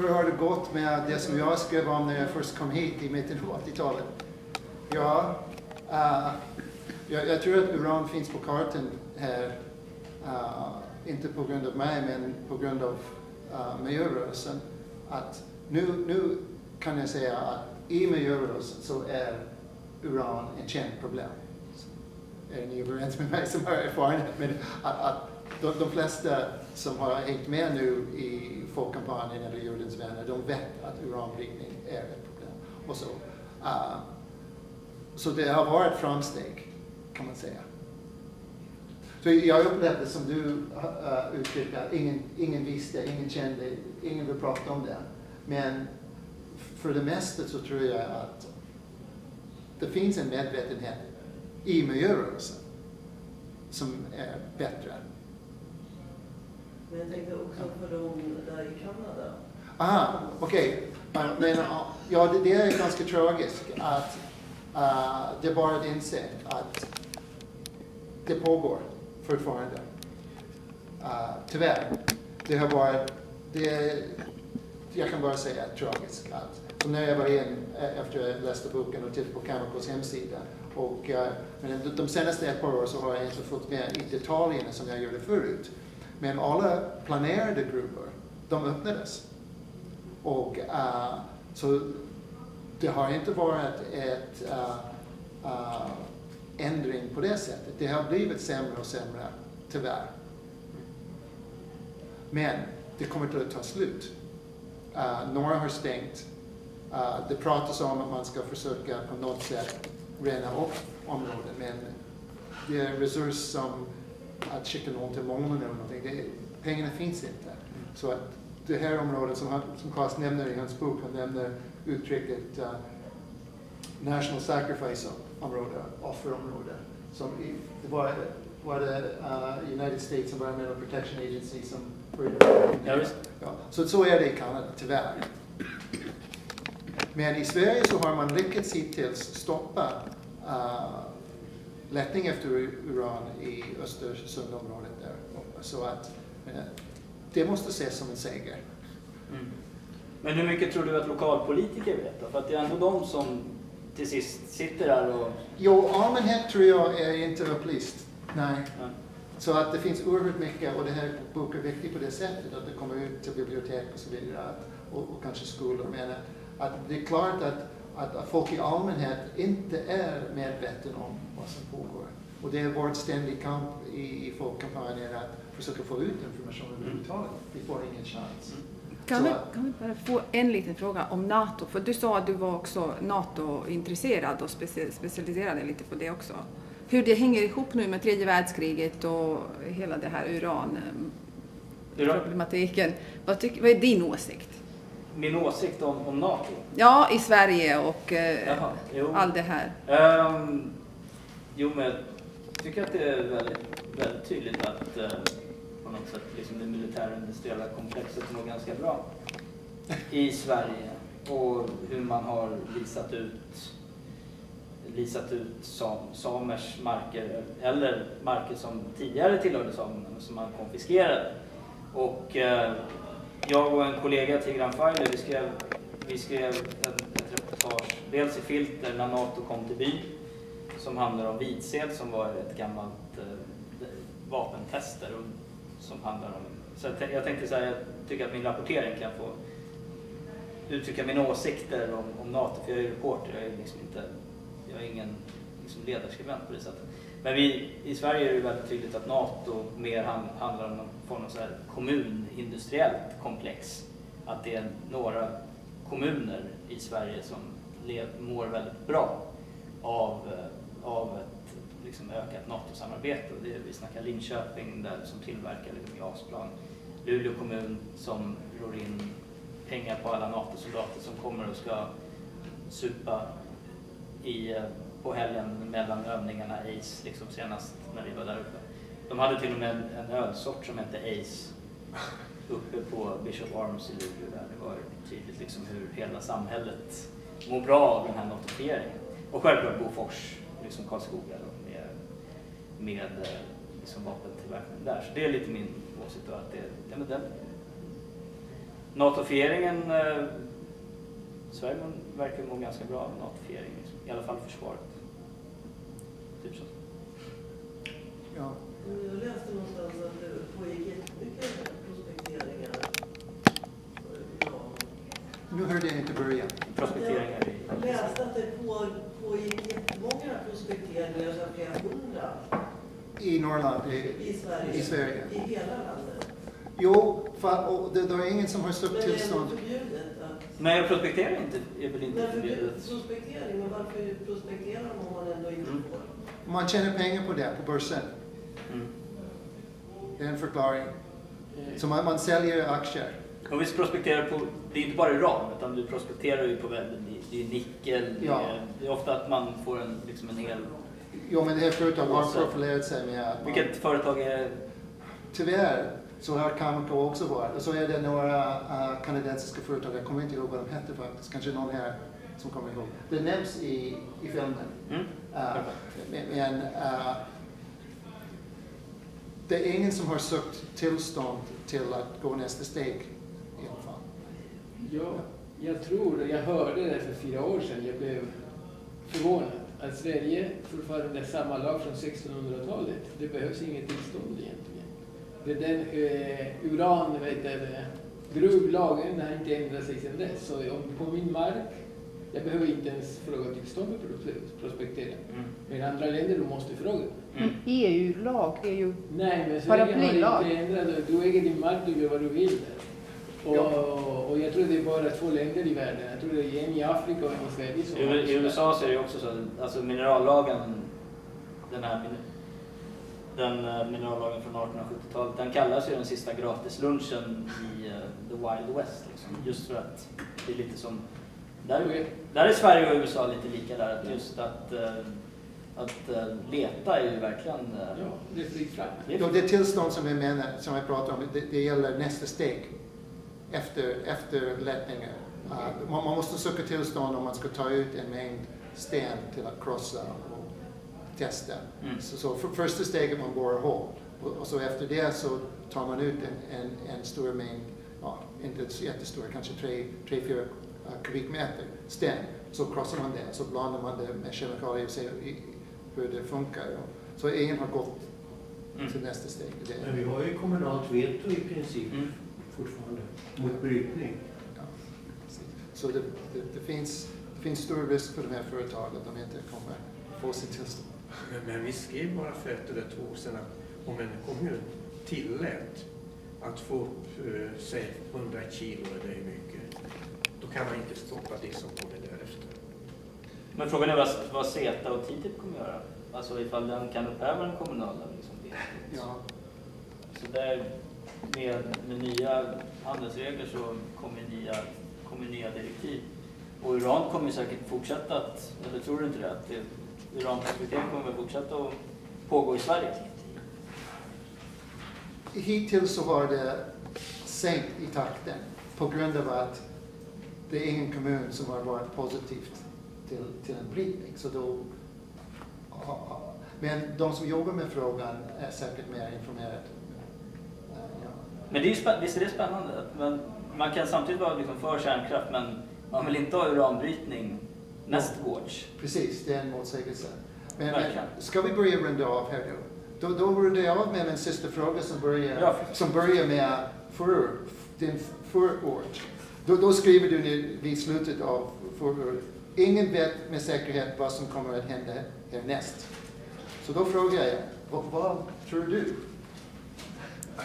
[SPEAKER 3] Hur har det gått med det som jag skrev om när jag först kom hit i mitten av 80-talet? Ja, uh, jag, jag tror att uran finns på kartan här, uh, inte på grund av mig, men på grund av uh, miljörörelsen. Att nu, nu kan jag säga att i miljörörelsen så är uran ett känt problem. Är ni överens med mig som har erfarenhet? Men att, att de, de flesta som har hängt med nu i folkkampanjen eller Jordens vänner, de vet att uranbrytning är ett problem. Och så. Uh, så det har varit framsteg, kan man säga. Så jag upplevde som du uh, uttryckte, att ingen, ingen visste, ingen kände, ingen vill prata om det. Men för det mesta så tror jag att det finns en medvetenhet i miljörörelsen som är bättre.
[SPEAKER 1] Men jag tänkte också för dem där i Kanada.
[SPEAKER 3] Aha, okej. Men ja, det, det är ganska tragiskt att uh, det är bara att inse att det pågår fortfarande. Uh, tyvärr. Det har varit, det, jag kan bara säga tragiskt. Att, så när jag var in eh, efter att jag läste boken och tittade på Chemicals hemsida och uh, men de, de senaste ett par åren så har jag inte fått med i detaljerna som jag gjorde förut. Men alla planerade gruvor, de öppnades. Och uh, så det har inte varit ett uh, uh, ändring på det sättet. Det har blivit sämre och sämre, tyvärr. Men det kommer inte att ta slut. Uh, några har stängt. Uh, det pratas om att man ska försöka på något sätt rena upp området, men det är en resurs som att skicka någon till månen eller någonting. Det, pengarna finns inte. Så att det här området som, han, som Claes nämner i hans bok, han nämner uttrycket uh, National Sacrifice område, offerområde. Som i, det var, var det uh, United States Environmental Protection Agency som
[SPEAKER 4] Ja, visst.
[SPEAKER 3] Ja, så, så är det i Kanada, tyvärr. Men i Sverige så har man lyckats hittills stoppa uh, letning efter uran i Östersundområdet där. Så att uh, det måste ses som en seger.
[SPEAKER 4] Mm. Men hur mycket tror du att lokalpolitiker vet då? För att det är ändå de som till sist sitter där och...
[SPEAKER 3] Jo, allmänhet tror jag är inte upplyst. Nej.
[SPEAKER 4] Ja.
[SPEAKER 3] Så att det finns oerhört mycket, och det här boken är viktig på det sättet, att det kommer ut till bibliotek och så vidare, att, och, och kanske skolor. Men att, att det är klart att, att, att folk i allmänhet inte är medvetna om vad som pågår. Och det är vår ständiga kamp i, i folkkampanjer att försöka få ut information överhuvudtaget. Vi får ingen chans.
[SPEAKER 2] Kan
[SPEAKER 3] Så
[SPEAKER 2] vi, kan vi bara få en liten fråga om NATO? För du sa att du var också NATO-intresserad och speci- specialiserade lite på det också. Hur det hänger ihop nu med tredje världskriget och hela det här uranproblematiken. Vad, tyck, vad är din åsikt?
[SPEAKER 4] Min åsikt om, om NATO?
[SPEAKER 2] Ja, i Sverige och eh,
[SPEAKER 4] Jaha, jo.
[SPEAKER 2] allt det här.
[SPEAKER 4] Ehm, jo, men jag tycker att det är väldigt, väldigt tydligt att eh, på något sätt liksom det militärindustriella komplexet mår ganska bra i Sverige och hur man har visat ut leasat ut sam, samers marker eller marker som tidigare tillhörde samerna som man konfiskerade. Och eh, jag och en kollega, Tigran Fajler, vi skrev, vi skrev ett, ett reportage, dels i Filter när NATO kom till byn, som handlar om Vidsel som var ett gammalt eh, vapentester och som handlar om... Så jag, jag tänkte säga, jag tycker att min rapportering kan få uttrycka mina åsikter om, om NATO, för jag är reporter, jag är liksom inte jag är ingen liksom, ledarskribent på det sättet. Men vi, i Sverige är det väldigt tydligt att NATO mer handlar om någon form av så här kommunindustriellt komplex. Att det är några kommuner i Sverige som lev, mår väldigt bra av, eh, av ett liksom, ökat NATO-samarbete. Vi snackar Linköping där, som tillverkar liksom, JAS-plan. Luleå kommun som rår in pengar på alla NATO-soldater som kommer och ska supa i, eh, på helgen mellan övningarna Ace, liksom senast när vi var där uppe. De hade till och med en, en ölsort som hette Ace uppe på Bishop Arms i Luleå. Där. Det var tydligt liksom hur hela samhället mår bra av den här notifieringen. Och självklart Bofors, liksom Karlskoga då, med, med eh, liksom vapentillverkning där. Så det är lite min åsikt då att det, ja, men den, notifieringen, eh, Sverige verkar må ganska bra av notifiering i alla fall försvaret. Typ så.
[SPEAKER 1] Ja. Jag läste någonstans att det pågick jättemycket prospekteringar.
[SPEAKER 3] Nu hörde jag inte början.
[SPEAKER 4] Prospekteringar.
[SPEAKER 1] Jag läste att det pågick jättemånga prospekteringar, så flera hundra.
[SPEAKER 3] I Norrland? I,
[SPEAKER 1] I Sverige?
[SPEAKER 3] I Sverige.
[SPEAKER 1] I hela landet?
[SPEAKER 3] Jo, och det, det är ingen som har sökt tillstånd.
[SPEAKER 1] Men det är förbjudet?
[SPEAKER 4] Nej, prospektering är väl inte förbjudet?
[SPEAKER 1] Prospektering, men varför prospekterar man om man ändå inte mm. får?
[SPEAKER 3] Man tjänar pengar på det, på börsen. Mm. Det är en förklaring. Så man, man säljer aktier.
[SPEAKER 4] Och vi prospekterar på, det är inte bara uran, utan du prospekterar ju på väldigt, det är nickel, ja. det, är, det är ofta att man får en, liksom en hel...
[SPEAKER 3] Jo, men det här företaget har profilerat sig med att
[SPEAKER 4] man, Vilket företag är det?
[SPEAKER 3] Tyvärr så har Cameco också varit. Och så är det några uh, kanadensiska företag, jag kommer inte ihåg vad de hette faktiskt, kanske någon här som kommer ihåg. Det nämns i, i filmen. Mm. Uh, men uh, det är ingen som har sökt tillstånd till att gå nästa steg i alla fall.
[SPEAKER 8] Ja, jag tror, jag hörde det för fyra år sedan, jag blev förvånad att Sverige fortfarande är samma lag från 1600-talet. Det behövs inget tillstånd egentligen den eh, uran, vet du, gruvlagen har inte ändrat sig sedan dess. Så om, på min mark, jag behöver inte ens fråga tillstånd för att prospektera. Mm. Men andra länder, du måste fråga.
[SPEAKER 2] Mm. EU-lag, det är ju
[SPEAKER 8] Nej, men Sverige har inte ändrat. Du äger din mark, du gör vad du vill där. Och, ja. och jag tror det är bara två länder i världen. Jag tror det är en i Afrika och en i Sverige.
[SPEAKER 4] Som I, I USA så är det också så, alltså minerallagen, den här den uh, minerallagen från 1870-talet, den kallas ju den sista gratislunchen i uh, the wild west. Liksom. Just för att det är lite som, där, där är Sverige och USA lite lika där, att just att uh, att uh, leta är ju verkligen...
[SPEAKER 8] Ja, det är fritt fram.
[SPEAKER 3] Ja, det tillstånd som vi menar, som vi pratar om, det, det gäller nästa steg efter, efter letningen. Uh, man, man, måste söka tillstånd om man ska ta ut en mängd sten till att krossa testa. Mm. Så, så för, första steget man borrar hål och, och, så efter det så tar man ut en, en, en stor mängd, ja, inte jättestor, kanske 3-4 kubikmeter sten. Så krossar man det, så blandar man det med kemikalier och ser hur det funkar. Så ingen har gått mm. till nästa steg.
[SPEAKER 6] Men vi har ju kommunalt veto i princip mm. Fortfarande mot brytning. Ja.
[SPEAKER 3] Så det, det, det, finns, det finns stor risk för de här företagen att de inte kommer få sitt tillstånd.
[SPEAKER 7] Men vi skrev bara för ett eller två år sedan att om en kommun tillät att få upp, uh, säg 100 kilo, det är mycket, då kan man inte stoppa det som kommer därefter.
[SPEAKER 4] Men frågan är vad, vad CETA och TTIP kommer göra? Alltså ifall den kan upphäva den kommunala liksom,
[SPEAKER 3] Ja.
[SPEAKER 4] Så där med, med nya handelsregler så kommer nya, kommer nya direktiv. Och uran kommer säkert fortsätta att, eller tror du inte det? Att det kommer fortsätta att pågå i Sverige?
[SPEAKER 3] hittills så har det sänkt i takten på grund av att det är ingen kommun som har varit positivt till, till en brytning. Så då, men de som jobbar med frågan är säkert mer informerade.
[SPEAKER 4] Men det är ju visst är det spännande? Man, man kan samtidigt vara liksom för kärnkraft men man vill inte ha uranbrytning nästgårds.
[SPEAKER 3] Precis, det är en motsägelse. Men, men ska vi börja runda av här nu? Då, då rundar jag av med en sista fråga som börjar, ja. som börjar med för, din förord. Då, då skriver du vid slutet av förordet, ingen vet med säkerhet vad som kommer att hända härnäst. Så då frågar jag, vad, vad tror du?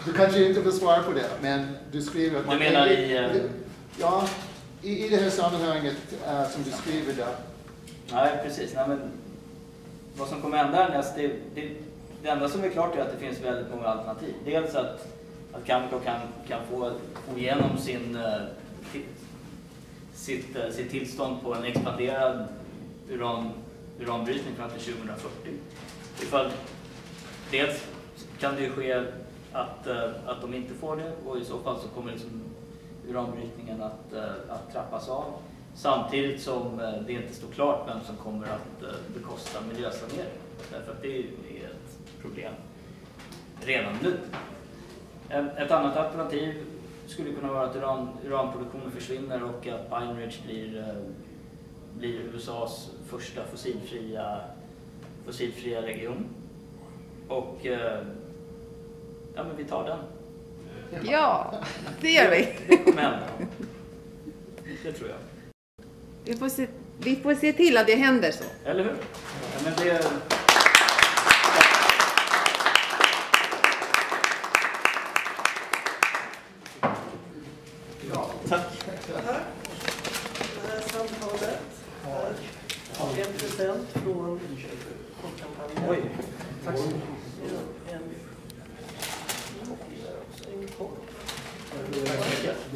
[SPEAKER 3] Du kanske inte vill svara på det, men du skriver att...
[SPEAKER 4] Du menar i... Uh...
[SPEAKER 3] Ja, i, i det här sammanhanget uh, som du skriver där.
[SPEAKER 4] Nej, precis. Nej, men vad som kommer hända härnäst, det, det, det enda som är klart är att det finns väldigt många alternativ. Dels att, att Cameco kan, kan få, få igenom sin, uh, sitt, sitt tillstånd på en expanderad uran, uranbrytning fram till 2040. Ifall, dels kan det ju ske att, eh, att de inte får det och i så fall så kommer liksom uranbrytningen att, eh, att trappas av. Samtidigt som eh, det inte står klart vem som kommer att bekosta miljösanering. Därför att det är ett problem redan nu. Ett annat alternativ skulle kunna vara att uran, uranproduktionen försvinner och att Pine Ridge blir, blir USAs första fossilfria, fossilfria region. Och ja, men vi tar den.
[SPEAKER 2] Ja, det gör vi.
[SPEAKER 4] Det, det kommer hända. Det tror jag.
[SPEAKER 2] Vi får, se, vi får se till att det händer så.
[SPEAKER 4] Eller hur? Ja, men det...
[SPEAKER 1] Ja, tack. Det här samtalet är en present från Folkkampanjen.
[SPEAKER 4] Oj, tack så mycket.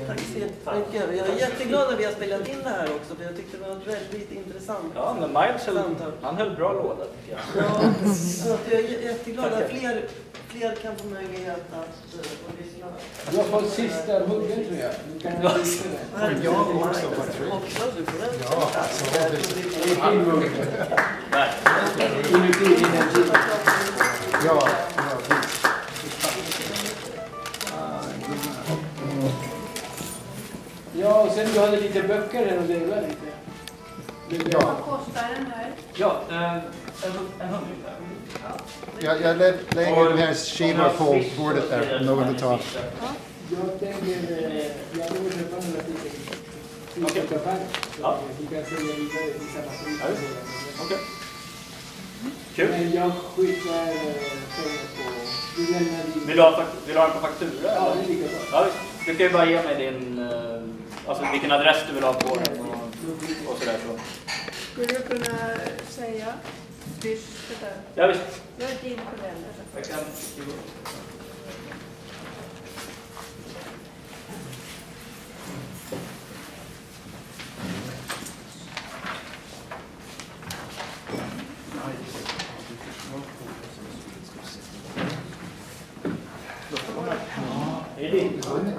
[SPEAKER 1] Tack så jättemycket. Jag är jätteglad att vi har spelat in det här också för jag tyckte det var ett väldigt intressant
[SPEAKER 4] Ja, men Miles höll, han höll bra låda tycker jag.
[SPEAKER 1] Ja, så jag är jätteglad att fler, fler kan få möjlighet att uh, lyssna.
[SPEAKER 8] Du har fått sista huggen tror jag. Du kan ja.
[SPEAKER 3] Jag också faktiskt.
[SPEAKER 1] Också, du får den.
[SPEAKER 3] Ja,
[SPEAKER 1] Ja,
[SPEAKER 3] ja.
[SPEAKER 8] Ja, och sen du hade lite böcker här och dela lite.
[SPEAKER 5] Ja. Vad kostar den här?
[SPEAKER 4] Ja, eh, en, hundring.
[SPEAKER 3] Jag, jag lägger den här skivan på bordet där, om någon vill ta.
[SPEAKER 8] Jag tänker, eh, jag kommer köpa några stycken filterkampanj. Ja. Vi kan sälja vidare vissa batterier.
[SPEAKER 4] Okej. Kul.
[SPEAKER 8] Men jag skickar eh, pengar på... Du lämnar din...
[SPEAKER 4] Vill du ha, vill du ha den på faktura?
[SPEAKER 8] Ja, det är lika bra.
[SPEAKER 4] Ja, du kan ju bara ge mig din... Alltså vilken adress du vill ha på den och, och sådär. Så.
[SPEAKER 5] Skulle du kunna säga?
[SPEAKER 4] Ja, visst.
[SPEAKER 5] Jag är din.
[SPEAKER 4] Jag kan...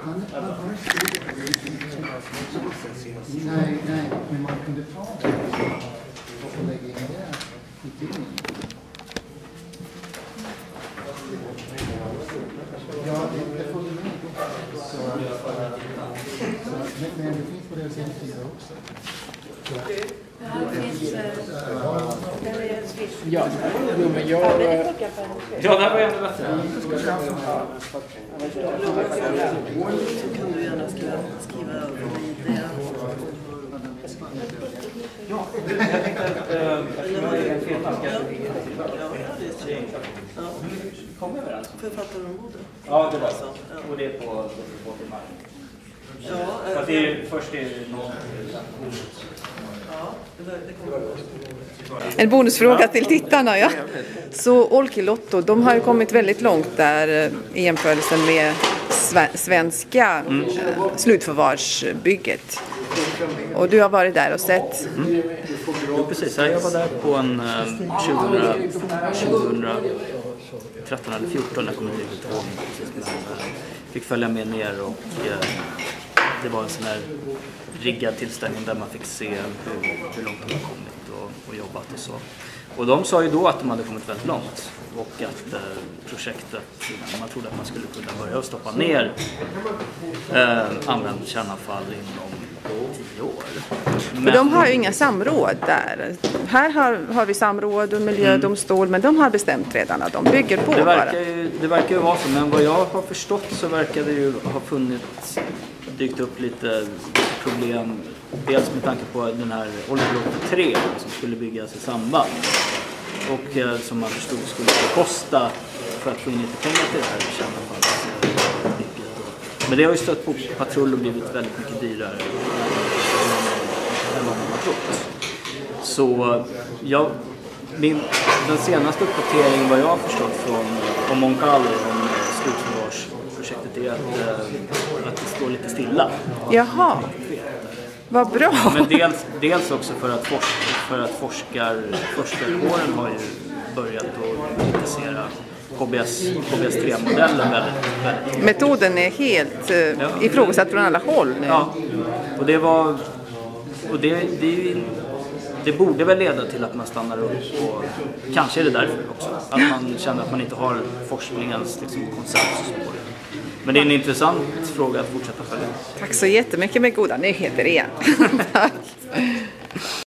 [SPEAKER 3] Han, han, han Nej, nej, men man kunde ta det och lägga in det. Men, men det finns på deras hemsida också.
[SPEAKER 5] Det här finns...
[SPEAKER 8] Ja, jo, men jag...
[SPEAKER 4] Ja, det här var ännu bättre.
[SPEAKER 1] Så kan du gärna skriva, skriva över det.
[SPEAKER 4] Ja, jag tänkte att är
[SPEAKER 1] Ja, det är
[SPEAKER 4] Ja. Kom överens?
[SPEAKER 1] Författarområdet.
[SPEAKER 4] Ja, det var så. Och det är på 42 timmar.
[SPEAKER 1] Ja,
[SPEAKER 4] Fast det är, först är det någon...
[SPEAKER 1] Ja, det kommer
[SPEAKER 2] En bonusfråga till tittarna. Ja. Så Olkiluoto, de har ju kommit väldigt långt där eh, i jämförelse med svenska mm. slutförvarsbygget. Och du har varit där och sett?
[SPEAKER 4] Mm. Jo, precis. Jag var där på en 2000, 13 eller 14, jag kommer inte riktigt ihåg. Fick följa med ner och eh, det var en sån här riggad tillställning där man fick se hur, hur långt de har kommit och, och jobbat och så. Och de sa ju då att de hade kommit väldigt långt och att eh, projektet, man trodde att man skulle kunna börja stoppa ner eh, använt kärnavfall inom tio år.
[SPEAKER 2] Och de har ju inga samråd där. Här har, har vi samråd och miljödomstol, men de har bestämt redan att de bygger på
[SPEAKER 4] Det
[SPEAKER 2] bara.
[SPEAKER 4] verkar, ju, det verkar ju vara så, men vad jag har förstått så verkar det ju ha funnits, dykt upp lite problem. Dels med tanke på den här Oljeloppet 3 som skulle byggas i samband. Och eh, som man förstod skulle kosta för att få in lite pengar till det här kärnavfallsbygget. Men det har ju stött på patrull och blivit väldigt mycket dyrare än vad man har trott. Så jag, min, den senaste uppdateringen vad jag har förstått från om om slutförvarsprojektet är att, eh, att det står lite stilla.
[SPEAKER 2] Jaha, vad bra.
[SPEAKER 4] Men dels, dels också för att, forsk, för att forskar, forskarkåren har ju börjat att kritisera KBS, KBS3-modellen väldigt, väldigt
[SPEAKER 2] Metoden är helt eh, ifrågasatt från alla håll nu.
[SPEAKER 4] Ja, och det var... Och det, det, det borde väl leda till att man stannar upp och kanske är det därför också. Att man känner att man inte har forskningens liksom, konsensus på det. Men det är en intressant fråga att fortsätta följa.
[SPEAKER 2] Tack så jättemycket med goda nyheter igen. Tack.